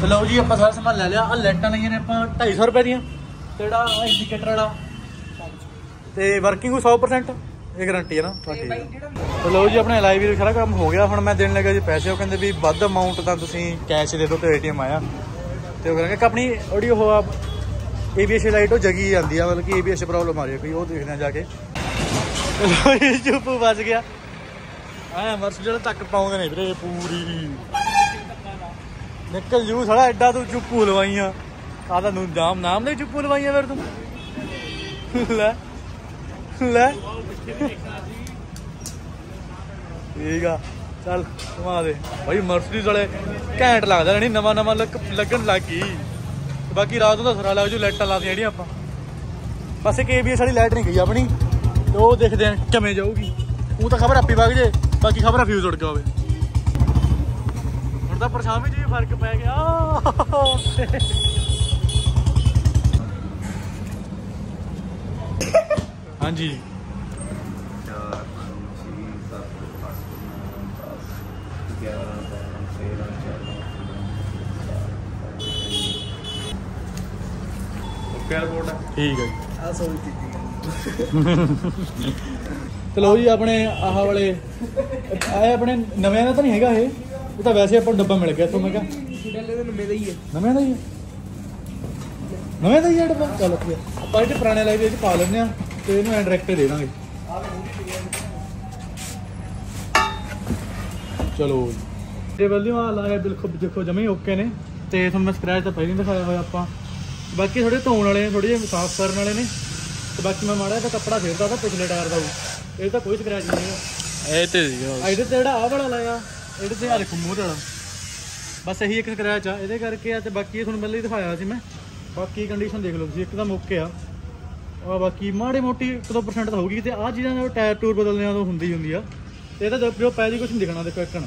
ਚਲੋ ਜੀ ਆਪਾਂ ਸਾਰਾ ਸਮਾਨ ਲੈ ਲਿਆ। ਆ ਲਾਈਟਾਂ ਲਈਆਂ ਨੇ ਆਪਾਂ 250 ਰੁਪਏ ਦੀਆਂ। ਤੇ ਜਿਹੜਾ ਇੰਡੀਕੇਟਰ ਵਾਲਾ ਤੇ ਵਰਕਿੰਗ 100% ਇਹ ਗਾਰੰਟੀ ਹੈ ਨਾ ਤੁਹਾਡੀ। ਬਾਈ ਜਿਹੜਾ ਚਲੋ ਜੀ, ਆਪਣੇ ਲਾਈਵ ਵੀ ਸਾਰਾ ਕੰਮ ਹੋ ਗਿਆ। ਹੁਣ ਮੈਂ ਦੇਣ ਲੱਗਾ ਜੀ ਪੈਸੇ। ਉਹ ਕਹਿੰਦੇ ਵੀ ਵੱਧ ਅਮਾਉਂਟ ਤਾਂ ਤੁਸੀਂ ਕੈਸ਼ ਦੇ ਦਿਓ ਤੇ ਏਟੀਐਮ ਆਇਆ। ਤੇ ਉਹ ਕਹਿੰਦੇ ਕਿ ਆਡੀਓ ਹੋ ਏਬੀਐਸ ਲਾਈਟ ਉਹ ਜਗੀ ਜਾਂਦੀ ਆ, ਮਤਲਬ ਕਿ ਏਬੀਐਸ ਪ੍ਰੋਬਲਮ ਆ ਰਹੀ ਕੋਈ, ਉਹ ਦੇਖਦੇ ਆ ਜਾ ਕੇ। ਚਲੋ ਚੁੱਪ ਵੱਜ ਗਿਆ। ਆ ਮਰਸਡਲ ਤੱਕ ਪਾਉਂਦੇ ਨੇ ਵੀਰੇ, ਪੂਰੀ। ਨਿਕਲ ਜੂ ਸਾਲਾ, ਐਡਾ ਤੂੰ ਚੁੱਪੂ ਲਵਾਈਆਂ। ਆ ਤਾਂ ਨੂੰ ਨਾਮ ਨਾਮ ਦੇ ਚੁੱਪੂ ਲਵਾਈਆਂ ਫਿਰ ਤੂੰ। ਲੈ। ਲੈ। ਠੀਕ ਆ। ਚੱਲ, ਘੁਮਾ ਦੇ। ਭਾਈ ਮਰਸਡੀਜ਼ ਵਾਲੇ ਘੈਂਟ ਲੱਗਦਾ ਨਹੀਂ, ਨਵਾਂ ਨਵਾਂ ਲੱਗਣ ਲੱਗ ਗਈ। ਬਾਕੀ ਰਾਤ ਨੂੰ ਤਾਂ ਸਰਾ ਲੱਗ ਜੂ, ਲਾਈਟਾਂ ਲਾਦੀਆਂ ਜਿਹੜੀਆਂ ਆਪਾਂ। ਬਸ ਇੱਕ ਏਬੀਐਸ ਵਾਲੀ ਲਾਈਟ ਨਹੀਂ ਗਈ ਆਪਣੀ। ਤੇ ਉਹ ਦੇਖਦੇ ਆ ਕਿਵੇਂ ਜਾਊਗੀ। ਉਹ ਤਾਂ ਖਬਰ ਆਪੀ ਵਗ ਜੇ, ਬਾਕੀ ਖਬਰ ਫਿਊਜ਼ ਉੜ ਗਿਆ ਹੋਵੇ ਹੁਣ ਤਾਂ ਪਰਛਾਵੇਂ 'ਚ ਵੀ ਫ਼ਰਕ ਪੈ ਗਿਆ। ਹਾਂਜੀ। ਠੀਕ ਹੈ ਜੀ। ਆ ਸੋਚ ਦਿੱਤੀ ਚਲੋ ਜੀ, ਆਪਣੇ ਆਹ ਵਾਲੇ ਆਏ ਆਪਣੇ ਨਵਿਆਂ ਦਾ ਤਾਂ ਨਹੀਂ ਹੈਗਾ ਇਹ। ਇਹ ਤਾਂ ਵੈਸੇ ਆਪਾਂ ਨੂੰ ਡੱਬਾ ਮਿਲ ਗਿਆ ਇੱਥੋਂ, ਮੈਂ ਕਿਹਾ। ਡੱਲੇ ਦੇ ਨਵੇਂ ਦਾ ਹੀ ਹੈ। ਨਵੇਂ ਦਾ ਹੀ ਹੈ ਨਵੇਂ ਦਾ ਹੀ ਹੈ ਡੱਬਾ? ਚੱਲ ਪਿਆ ਆਪਾਂ ਇਹਦੇ ਪੁਰਾਣੇ ਲਾਈਵ ਵਿੱਚ ਪਾ ਲੈਂਦੇ ਆ ਤੇ ਇਹਨੂੰ ਐਂਡਰੈਕਟ ਦੇ ਦਾਂਗੇ। ਚਲੋ ਇਹ ਵੱਲੋਂ ਆ ਲਾਇਆ ਬਿਲਕੁਲ ਦੇਖੋ ਜਮੇ ਓਕੇ ਨੇ। ਤੇ ਤੁਹਾਨੂੰ ਮੈਂ ਸਕ੍ਰੈਚ ਤਾਂ ਪਹਿਲਾਂ ਹੀ ਦਿਖਾਇਆ ਹੋਇਆ ਆਪਾਂ। ਬਾਕੀ ਥੋੜੇ ਧੋਣ ਵਾਲੇ ਨੇ ਥੋੜੇ ਜਿਹੇ ਸਾਫ਼ ਕਰਨ ਵਾਲੇ ਨੇ। ਤੇ ਬਾਕੀ ਮੈਂ ਮਾੜਾ ਜਿਹਾ ਕੱਪੜਾ ਫੇਰਦਾ ਤਾਂ ਪਿਛਲੇ ਟਾਇਰ ਦਾ ਉਹ ਇਹ ਤਾਂ ਕੋਈ ਸਕ੍ਰੈਚ ਨਹੀਂ ਹੈਗਾ। ਇਹ ਤੇ ਆ ਇਹਦੇ ਤੇ ਜਿਹੜਾ ਆਹ ਵਾਲਾ ਲਾਇਆ ਇਹਦੇ ਤੇ ਆ ਦੇਖੋ ਮੂੰਹ ਵਾਲਾ। ਬਸ ਇਹੀ ਇੱਕ ਸਕ੍ਰੈਚ ਆ। ਇਹਦੇ ਕਰਕੇ ਆ ਤੇ ਬਾਕੀ ਇਹ ਤੁਹਾਨੂੰ ਪਹਿਲਾਂ ਹੀ ਦਿਖਾਇਆ ਸੀ ਮੈਂ। ਬਾਕੀ ਕੰਡੀਸ਼ਨ ਦੇਖ ਲਓ ਤੁਸੀਂ ਇੱਕਦਮ ਓਕੇ ਆ। ਆ ਬਾਕੀ ਮਾੜੇ ਮੋਟੀ 1-2% ਤਾਂ ਹੋਊਗੀ ਤੇ ਆ ਚੀਜ਼ਾਂ ਨਾਲ ਟਾਇਰ ਟੂਰ ਬਦਲਣੇ ਆ ਹੁੰਦੀ ਹੁੰਦੀ ਆ। ਤੇ ਇਹਦਾ ਜੋ- ਪੈ ਜੀ ਕੁਝ ਨਹੀਂ ਦਿਖਣਾ ਦੇਖੋ ਇੱਕਣ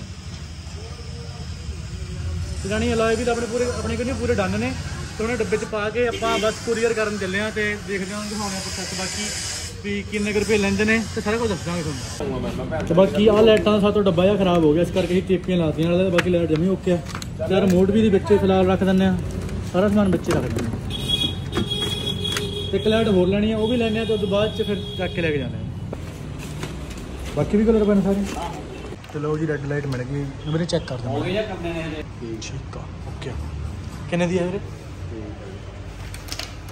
ਤੇ ਜਾਣੀ ਅਲਾਈ ਵੀ ਤਾਂ ਆਪਣੇ ਪੂਰੇ ਆਪਣੇ ਕੋਲ ਪੂਰੇ ਡਨ ਨੇ। ਤੇ ਉਹਨੇ ਡੱਬੇ 'ਚ ਪਾ ਕੇ ਆਪਾਂ ਬਸ ਕੁਰੀਅਰ ਕਰਨ ਚੱਲੇ ਆ ਤੇ ਦੇਖਦੇ ਹਾਂ ਦਿਖਾਉਣੇ ਆ ਪ੍ਰੋਸੈਸ ਬਾਕੀ ਵੀ ਕਿੰਨੇ ਕੁ ਰੁਪਏ ਲੈਂਦੇ ਨੇ ਤੇ ਸਾਰਾ ਕੁਝ ਦੱਸ ਦਾਂਗੇ ਤੁਹਾਨੂੰ। ਤੇ ਬਾਕੀ ਆਹ ਲਾਈਟਾਂ ਦਾ ਸਾਤੋਂ ਡੱਬਾ ਜਿਹਾ ਖਰਾਬ ਹੋ ਗਿਆ, ਇਸ ਕਰਕੇ ਅਸੀਂ ਟੇਪੀਆਂ ਲਾਤੀਆਂ ਨਾਲੇ, ਬਾਕੀ ਲਾਈਟ ਜਮੀ ਓਕੇ ਆ। ਤੇ ਰਿਮੋਟ ਵੀ ਦੀ ਵਿੱਚੇ ਫਿਲਹਾਲ ਰੱਖ ਦਿੰਨੇ ਆ। ਸਾਰਾ ਸਮਾਨ ਵਿੱਚੇ ਰੱਖ ਦਿੰਨੇ ਆ। ਤੇ ਇੱਕ ਲਾਈਟ ਹੋਰ ਲੈਣੀ ਆ ਉਹ ਵੀ ਲੈਣੇ ਆ ਤੇ ਉਸ ਤੋਂ ਬਾਅਦ ਚ ਫਿਰ ਚੱਕ ਕੇ ਲੈ ਕੇ ਆ। ਬਾਕੀ ਵੀ ਕਲਰ ਪੈਣ ਸਾਰੇ? ਚਲੋ ਜੀ ਰੈੱਡ ਲਾਈਟ ਮਿਲ ਗਈ। ਮੇਰੇ ਚੈੱਕ ਕਰ ਦਿੰਦੇ ਹੋ ਗਿਆ ਕੰਪਨੀ ਨੇ ਠੀਕ ਆ ਓਕੇ ਕਿੰਨੇ ਦੀ ਹੈ ਵੀਰੇ?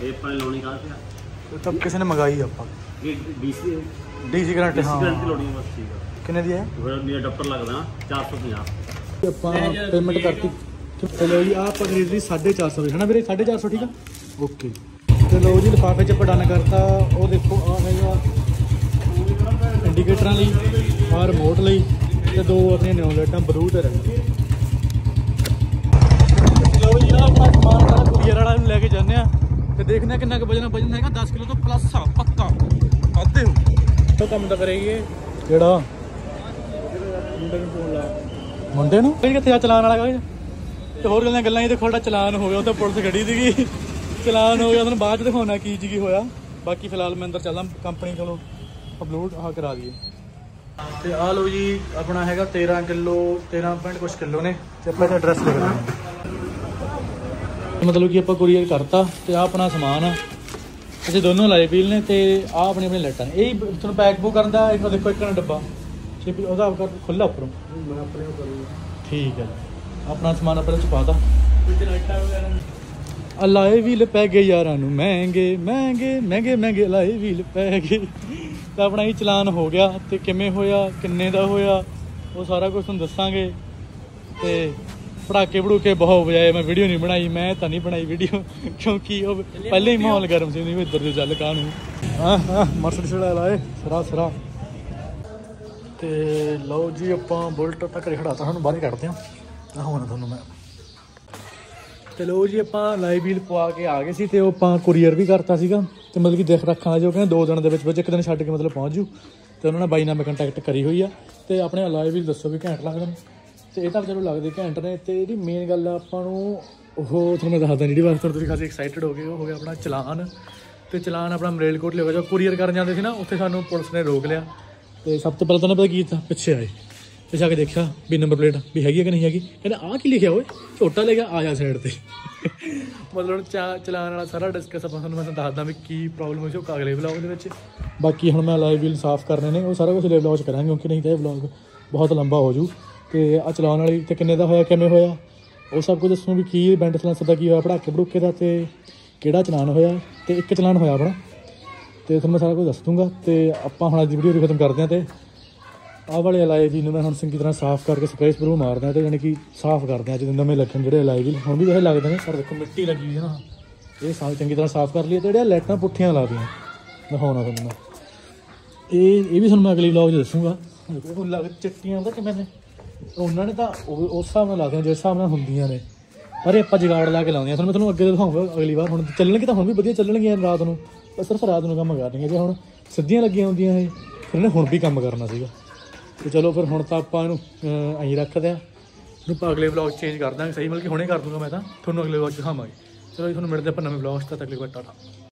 ਇਹ ਪਰ ਲੋਣੀ ਕਾ ਪਿਆ ਇਹ ਤਾਂ ਕਿਸੇ ਨੇ ਮੰਗਾਈ ਆ ਆਪਾਂ। ਇਹ ਡੀਸੀ ਡੀਸੀ ਕਰੰਟ ਡੀਸੀ ਹਾਂ ਲੋਣੀ ਬਸ ਠੀਕ ਆ। ਕਿੰਨੇ ਦੀ ਹੈ ਮੇਰਾ ਡੱਪਰ ਲੱਗਦਾ ਨਾ 450 ਆਪਾਂ ਪੇਮੈਂਟ ਕਰਤੀ। ਚਲੋ ਜੀ ਆਹ ਆਪਾਂ ਖਰੀਦ ਲਈ 450 ਦੀ ਹਨਾ ਵੀਰੇ? 450 ਠੀਕ ਆ? ਓਕੇ। ਚਲੋ ਜੀ, ਲਿਫਾਫੇ ਚ ਆਪਾਂ ਕਰਤਾ। ਉਹ ਦੇਖੋ ਆ ਹੈਗਾ ਇੰਡੀਕੇਟਰਾਂ ਲਈ ਆ ਰਿਮੋਟ ਲਈ ਤੇ ਦੋ ਆਪਣੀਆਂ ਨਿਊ ਲਾਈਟਾਂ ਬਲੂ ਤੇ ਰਹਿ ਚਲੋ ਜੀ, ਆਹ ਆਪਾਂ ਸਮਾਨ ਸਾਰਾ ਕੁਰੀਅਰ ਵਾਲਾ ਨੂੰ ਲੈ ਕੇ ਜਾਂਦੇ ਆ ਤੇ ਦੇਖਦੇ ਆ ਕਿੰਨਾ ਕੁ ਵਜਨ ਆ। ਵਜਨ ਹੈਗਾ 10 ਕਿਲੋ ਤੋਂ ਪਲੱਸ ਆ, ਪੱਕਾ। ਆਦੇ ਹੋ। ਤਾਂ ਕੰਮ ਤਾਂ ਕਰੇਗੀ। ਕਿਹੜਾ? ਮੁੰਡੇ ਨੂੰ ਕਿਹੜੀ ਕਿੱਥੇ ਆ ਚਲਾਨ ਵਾਲਾ ਕਾਗਜ਼ ਤੇ ਹੋਰ ਗੱਲਾਂ ਗੱਲਾਂ ਇਹ ਦੇਖੋ ਸਾਡਾ ਚਲਾਨ ਹੋ ਗਿਆ, ਉਹ ਤਾਂ ਪੁਲਿਸ ਖੜੀ ਸੀਗੀ। ਚਲਾਨ ਹੋ ਗਿਆ ਤੁਹਾਨੂੰ ਬਾਅਦ ਚ ਦਿਖਾਉਣਾ ਕੀ ਜੀ ਕੀ ਹੋਇਆ। ਬਾਕੀ ਫਿਲਹਾਲ ਮੈਂ ਅੰਦਰ ਚੱਲਾਂ ਕੰਪਨੀ ਕੋਲੋਂ ਅਪਲੋਡ ਆਹ ਕਰਾ ਦਈਏ। ਤੇ ਆ ਲਓ ਜੀ ਆਪਣਾ ਹੈਗਾ 13 ਕਿਲੋ 13 ਪੁਆਇੰਟ ਕੁਛ ਕਿਲੋ ਨੇ। ਤੇ ਆਪਾਂ ਇਹਦਾ ਐਡਰੈਸ ਲਿਖ ਹਾਂ। ਮਤਲਬ ਕਿ ਆਪਾਂ ਕੁਰੀਅਰ ਕਰਤਾ ਤੇ ਆ ਆਪਣਾ ਸਮਾਨ ਆ। ਅਸੀਂ ਦੋਨੋਂ ਲਾਏ ਵੀਲ ਨੇ ਤੇ ਆ ਆਪਣੇ ਆਪਣੇ ਲੈਟਾਂ ਨੇ। ਇਹ ਤੁਹਾਨੂੰ ਪੈਕ ਬੁੱਕ ਕਰਨ ਦਾ ਇੱਕ ਦੇਖੋ ਇੱਕ ਨਾ ਡੱਬਾ। ਸ਼ਿਪ ਉਹਦਾ ਆਪਕਾ ਖੁੱਲਾ ਉੱਪਰੋਂ। ਮੈਂ ਆਪਣੇ ਕਰੂੰਗਾ ਠੀਕ ਹੈ। ਆਪਣਾ ਸਮਾਨ ਆਪਣੇ ਚ ਪਾਤਾ ਆ ਲਾਏ ਵੀਲ ਪੈ ਗਏ ਯਾਰਾਂ ਨੂੰ, ਮਹਿੰਗੇ ਮਹਿੰਗੇ ਮਹਿੰਗੇ ਮਹਿੰਗੇ ਲਾਏ ਵੀਲ ਪੈ ਗਏ। ਤਾਂ ਆਪਣਾ ਹੀ ਚਲਾਨ ਹੋ ਗਿਆ ਤੇ ਕਿਵੇਂ ਹੋਇਆ, ਕਿੰਨੇ ਦਾ ਹੋਇਆ, ਉਹ ਸਾਰਾ ਕੁਝ ਤੁਹਾਨੂੰ ਦੱਸਾਂਗੇ। ਤੇ ਪੜਾਕੇ ਪੜੂਕੇ ਬਹੁਤ ਵਜਾਏ, ਮੈਂ ਵੀਡੀਓ ਨਹੀਂ ਬਣਾਈ, ਮੈਂ ਤਾਂ ਨਹੀਂ ਬਣਾਈ ਵੀਡੀਓ ਕਿਉਂਕਿ ਉਹ ਪਹਿਲੇ ਹੀ ਮਾਹੌਲ ਗਰਮ ਸੀ ਨਹੀਂ ਇੱਧਰ ਦੇ ਚੱਲ ਕਾਹਨੂੰ। ਹਾਂ ਹਾਂ, ਮਰਸਡੀਜ਼ ਵਾਲਾ ਲਾਏ, ਸਰਾ ਸਰਾ। ਤੇ ਲਓ ਜੀ, ਆਪਾਂ ਬੁਲਟ ਤੱਕ ਖੜਾਤਾ ਸਾਨੂੰ ਬਾਹਰ ਕੱਢਦੇ ਹਾਂ। ਆ ਹੁਣ ਤੁਹਾਨੂੰ ਮੈਂ ਤੇ ਲਓ ਜੀ, ਆਪਾਂ ਲਾਈਵ ਵੀਲ ਪਵਾ ਕੇ ਆ ਗਏ ਸੀ ਤੇ ਉਹ ਆਪਾਂ ਕੁਰੀਅਰ ਵੀ ਕਰਤਾ ਸੀਗਾ ਤੇ ਮਤਲਬ ਕਿ ਦੇਖ ਰੱਖਾਂ ਜੋ ਕਹਿੰਦੇ ਦੋ ਦਿਨ ਦੇ ਵਿੱਚ ਵਿੱਚ ਇੱਕ ਦਿਨ ਛੱਡ ਕੇ ਮਤਲਬ ਪਹੁੰਚ ਜੂ ਤੇ ਉਹਨਾਂ ਨਾਲ ਬਾਈ ਨਾਲ ਮੈਂ ਕੰਟੈਕਟ ਕਰੀ ਹੋਈ ਆ ਤੇ ਆਪਣੇ ਲਾਈਵ ਵੀਲ ਦੱਸੋ ਵੀ ਘੈਂਟ ਲੱਗਦੇ ਨੇ। ਤੇ ਇਹ ਤਾਂ ਚਲੋ ਲੱਗਦੇ ਘੈਂਟ ਨੇ ਤੇ ਇਹਦੀ ਮੇਨ ਗੱਲ ਆ ਆਪਾਂ ਨੂੰ ਉਹ ਤੁਹਾਨੂੰ ਮੈਂ ਦੱਸਦਾ ਜਿਹੜੀ ਵਾਰ ਤੁਸੀਂ ਖਾਸੀ ਐਕਸਾਈਟਡ ਹੋ ਗਏ ਉਹ ਹੋ ਗਿਆ ਆਪਣਾ ਚਲਾਨ। ਤੇ ਚਲਾਨ ਆਪਣਾ ਮਰੇਲਕੋਟ ਲਿਆ ਜੋ ਕੁਰੀਅਰ ਕਰਨ ਜਾਂਦੇ ਸੀ ਨਾ, ਉੱਥੇ ਸਾਨੂੰ ਪੁਲਿਸ ਨੇ ਰੋਕ ਲਿਆ। ਤੇ ਸਭ ਤੋਂ ਪਹਿਲਾਂ ਤਾਂ ਉਹਨਾਂ ਪਤਾ ਕੀ ਕੀਤਾ? ਪਿੱਛੇ ਆਏ। ਤੇ ਜਾ ਕੇ ਦੇਖਿਆ ਵੀ ਨੰਬਰ ਪਲੇਟ ਵੀ ਹੈਗੀ ਹੈ ਕਿ ਨਹੀਂ ਹੈਗੀ। ਕਹਿੰਦਾ ਆਹ ਕੀ ਲਿਖਿਆ ਓਏ? ਝੋਟਾ ਲਿਖਿਆ ਆ ਜਾ ਸਾਈਡ ਤੇ। ਮਤਲਬ ਹੁਣ ਚਾ- ਚਲਾਨ ਵਾਲਾ ਸਾਰਾ ਡਿਸਕਸ ਆਪਾਂ ਤੁਹਾਨੂੰ ਮੈਂ ਦੱਸਦਾ ਵੀ ਕੀ ਪ੍ਰੋਬਲਮ ਹੋਈ ਸੀ ਉਹ ਅਗਲੇ ਵਲੌਗ ਦੇ ਵਿੱਚ। ਬਾਕੀ ਹੁਣ ਮੈਂ ਲਾਈਵ ਵੀਲ ਸਾਫ਼ ਕਰਨੇ ਨੇ ਉਹ ਸਾਰਾ ਕੁਝ ਅਗਲੇ ਵਲੌਗ 'ਚ ਕਰਾਂਗੇ ਕਿਉਂਕਿ ਨਹੀਂ ਤਾਂ ਇਹ ਵਲੌਗ ਬਹੁਤ ਲੰਬਾ ਹੋ ਜੂ ਤੇ ਆ ਚਲਾਉਣ ਵਾਲੀ ਤੇ ਕਿੰਨੇ ਦਾ ਹੋਇਆ ਕਿਵੇਂ ਹੋਇਆ? ਉਹ ਸਭ ਕੁਝ ਦੱਸੂ ਵੀ ਕੀ ਬੈਂਡ ਸਲਾਂਸਰ ਦਾ ਕੀ ਹੋਇਆ ਪੜਾਕੇ ਪੜੂਕੇ ਦਾ ਤੇ ਕਿਹੜਾ ਚਲਾਨ ਹੋਇਆ ਤੇ ਇੱਕ ਚਲਾਨ ਹੋਇਆ ਆਪਣਾ। ਤੇ ਤੁਹਾਨੂੰ ਮੈਂ ਸਾਰਾ ਕੁਝ ਦੱਸ ਦੂੰਗਾ ਤੇ ਆਪਾਂ ਹੁਣ ਅੱਜ ਦੀ ਵੀਡੀਓ ਖਤਮ ਕਰਦੇ ਹਾਂ ਤੇ ਆਹ ਵਾਲੇ ਅਲਾਏ ਵੀ ਨੂੰ ਮੈਂ ਹੁਣ ਚੰਗੀ ਤਰ੍ਹਾਂ ਸਾਫ਼ ਕਰਕੇ ਸਪਰੇਅ ਸਪਰੂ ਮਾਰਦਾ ਹਾਂ ਤੇ ਯਾਨੀ ਕਿ ਸਾਫ਼ ਕਰਦੇ ਹਾਂ ਜਦੋਂ ਨਵੇਂ ਲੱਗਣ ਜਿਹੜੇ ਅਲਾਏ ਵੀ ਹੁਣ ਵੀ ਵੈਸੇ ਲੱਗਦੇ ਨੇ, ਪਰ ਦੇਖੋ ਮਿੱਟੀ ਲੱਗੀ ਹੋਈ ਹੈ ਨਾ। ਇਹ ਸਾਫ਼ ਚੰਗੀ ਤਰ੍ਹਾਂ ਸਾਫ਼ ਕਰ ਲਈਏ ਤੇ ਜਿਹੜੀਆਂ ਲਾਈਟਾਂ ਪੁੱਠੀਆਂ ਲਾਦੀਆਂ ਦਿਖਾਉਣਾ ਤੁਹਾਨੂੰ ਮੈਂ। ਇਹ ਇਹ ਵੀ ਤੁਹਾਨੂੰ ਮੈਂ ਅਗਲੀ ਵਲੌਗ 'ਚ ਦੱਸੂਗਾ। ਦੇਖੋ ਲੱਗ ਚਿੱਟੀਆਂ ਉਹਦਾ ਕਿਵੇਂ ਨੇ? ਉਹਨਾਂ ਨੇ ਤਾਂ ਉਹ- ਉਸ ਹਿਸਾਬ ਨਾਲ ਲਾਦੀਆਂ ਜਿਸ ਹਿਸਾਬ ਨਾਲ ਹੁੰਦੀਆਂ ਨੇ। ਪਰ ਇਹ ਆਪਾਂ ਜਗਾੜ ਲਾ ਕੇ ਲਾਉਂਦੇ ਆ। ਤੁਹਾਨੂੰ ਮੈਂ ਤੁਹਾਨੂੰ ਅੱਗੇ ਦਿਖਾਉਂਗਾ ਅਗਲੀ ਵਾਰ। ਹੁਣ ਚੱਲਣਗੇ ਤਾਂ ਹੁਣ ਵੀ ਵਧੀਆ ਚੱਲਣਗੀਆਂ ਰਾਤ ਨੂੰ। ਪਰ ਸਿਰਫ ਰਾਤ ਨੂੰ ਕੰਮ ਕਰਨਗੇ ਜੇ ਹੁਣ ਸਿੱਧੀਆਂ ਲੱਗੀਆਂ ਹੁੰਦੀਆਂ ਇਹ, ਫਿਰ ਇਹਨੇ ਹੁਣ ਵੀ ਕੰਮ ਕਰਨਾ ਸੀਗਾ। ਤੇ ਚਲੋ ਫਿਰ ਹੁਣ ਤਾਂ ਆਪਾਂ ਇਹਨੂੰ ਅਹ, ਐਂ ਰੱਖਦੇ ਆ ਇਹਨੂੰ ਆਪਾਂ ਅਗਲੇ ਵਲੌਗ ਚੇਂਜ ਕਰ ਦਾਂਗੇ। ਸਹੀ ਮਤਲਬ ਕਿ ਹੁਣੇ ਕਰ ਦੂੰਗਾ ਮੈਂ ਤਾਂ। ਤੁਹਾਨੂੰ ਅਗਲੇ ਵਲੌਗ ਦਿਖਾਵਾਂਗੇ। ਚਲੋ ਜੀ ਤੁਹਾਨੂੰ ਮਿਲਦੇ ਆਪਾਂ ਨਵੇਂ ਵਲੌਗ 'ਚ ਅਗਲੇ ਤੱਕ ਲਈ ਟਾਟਾ।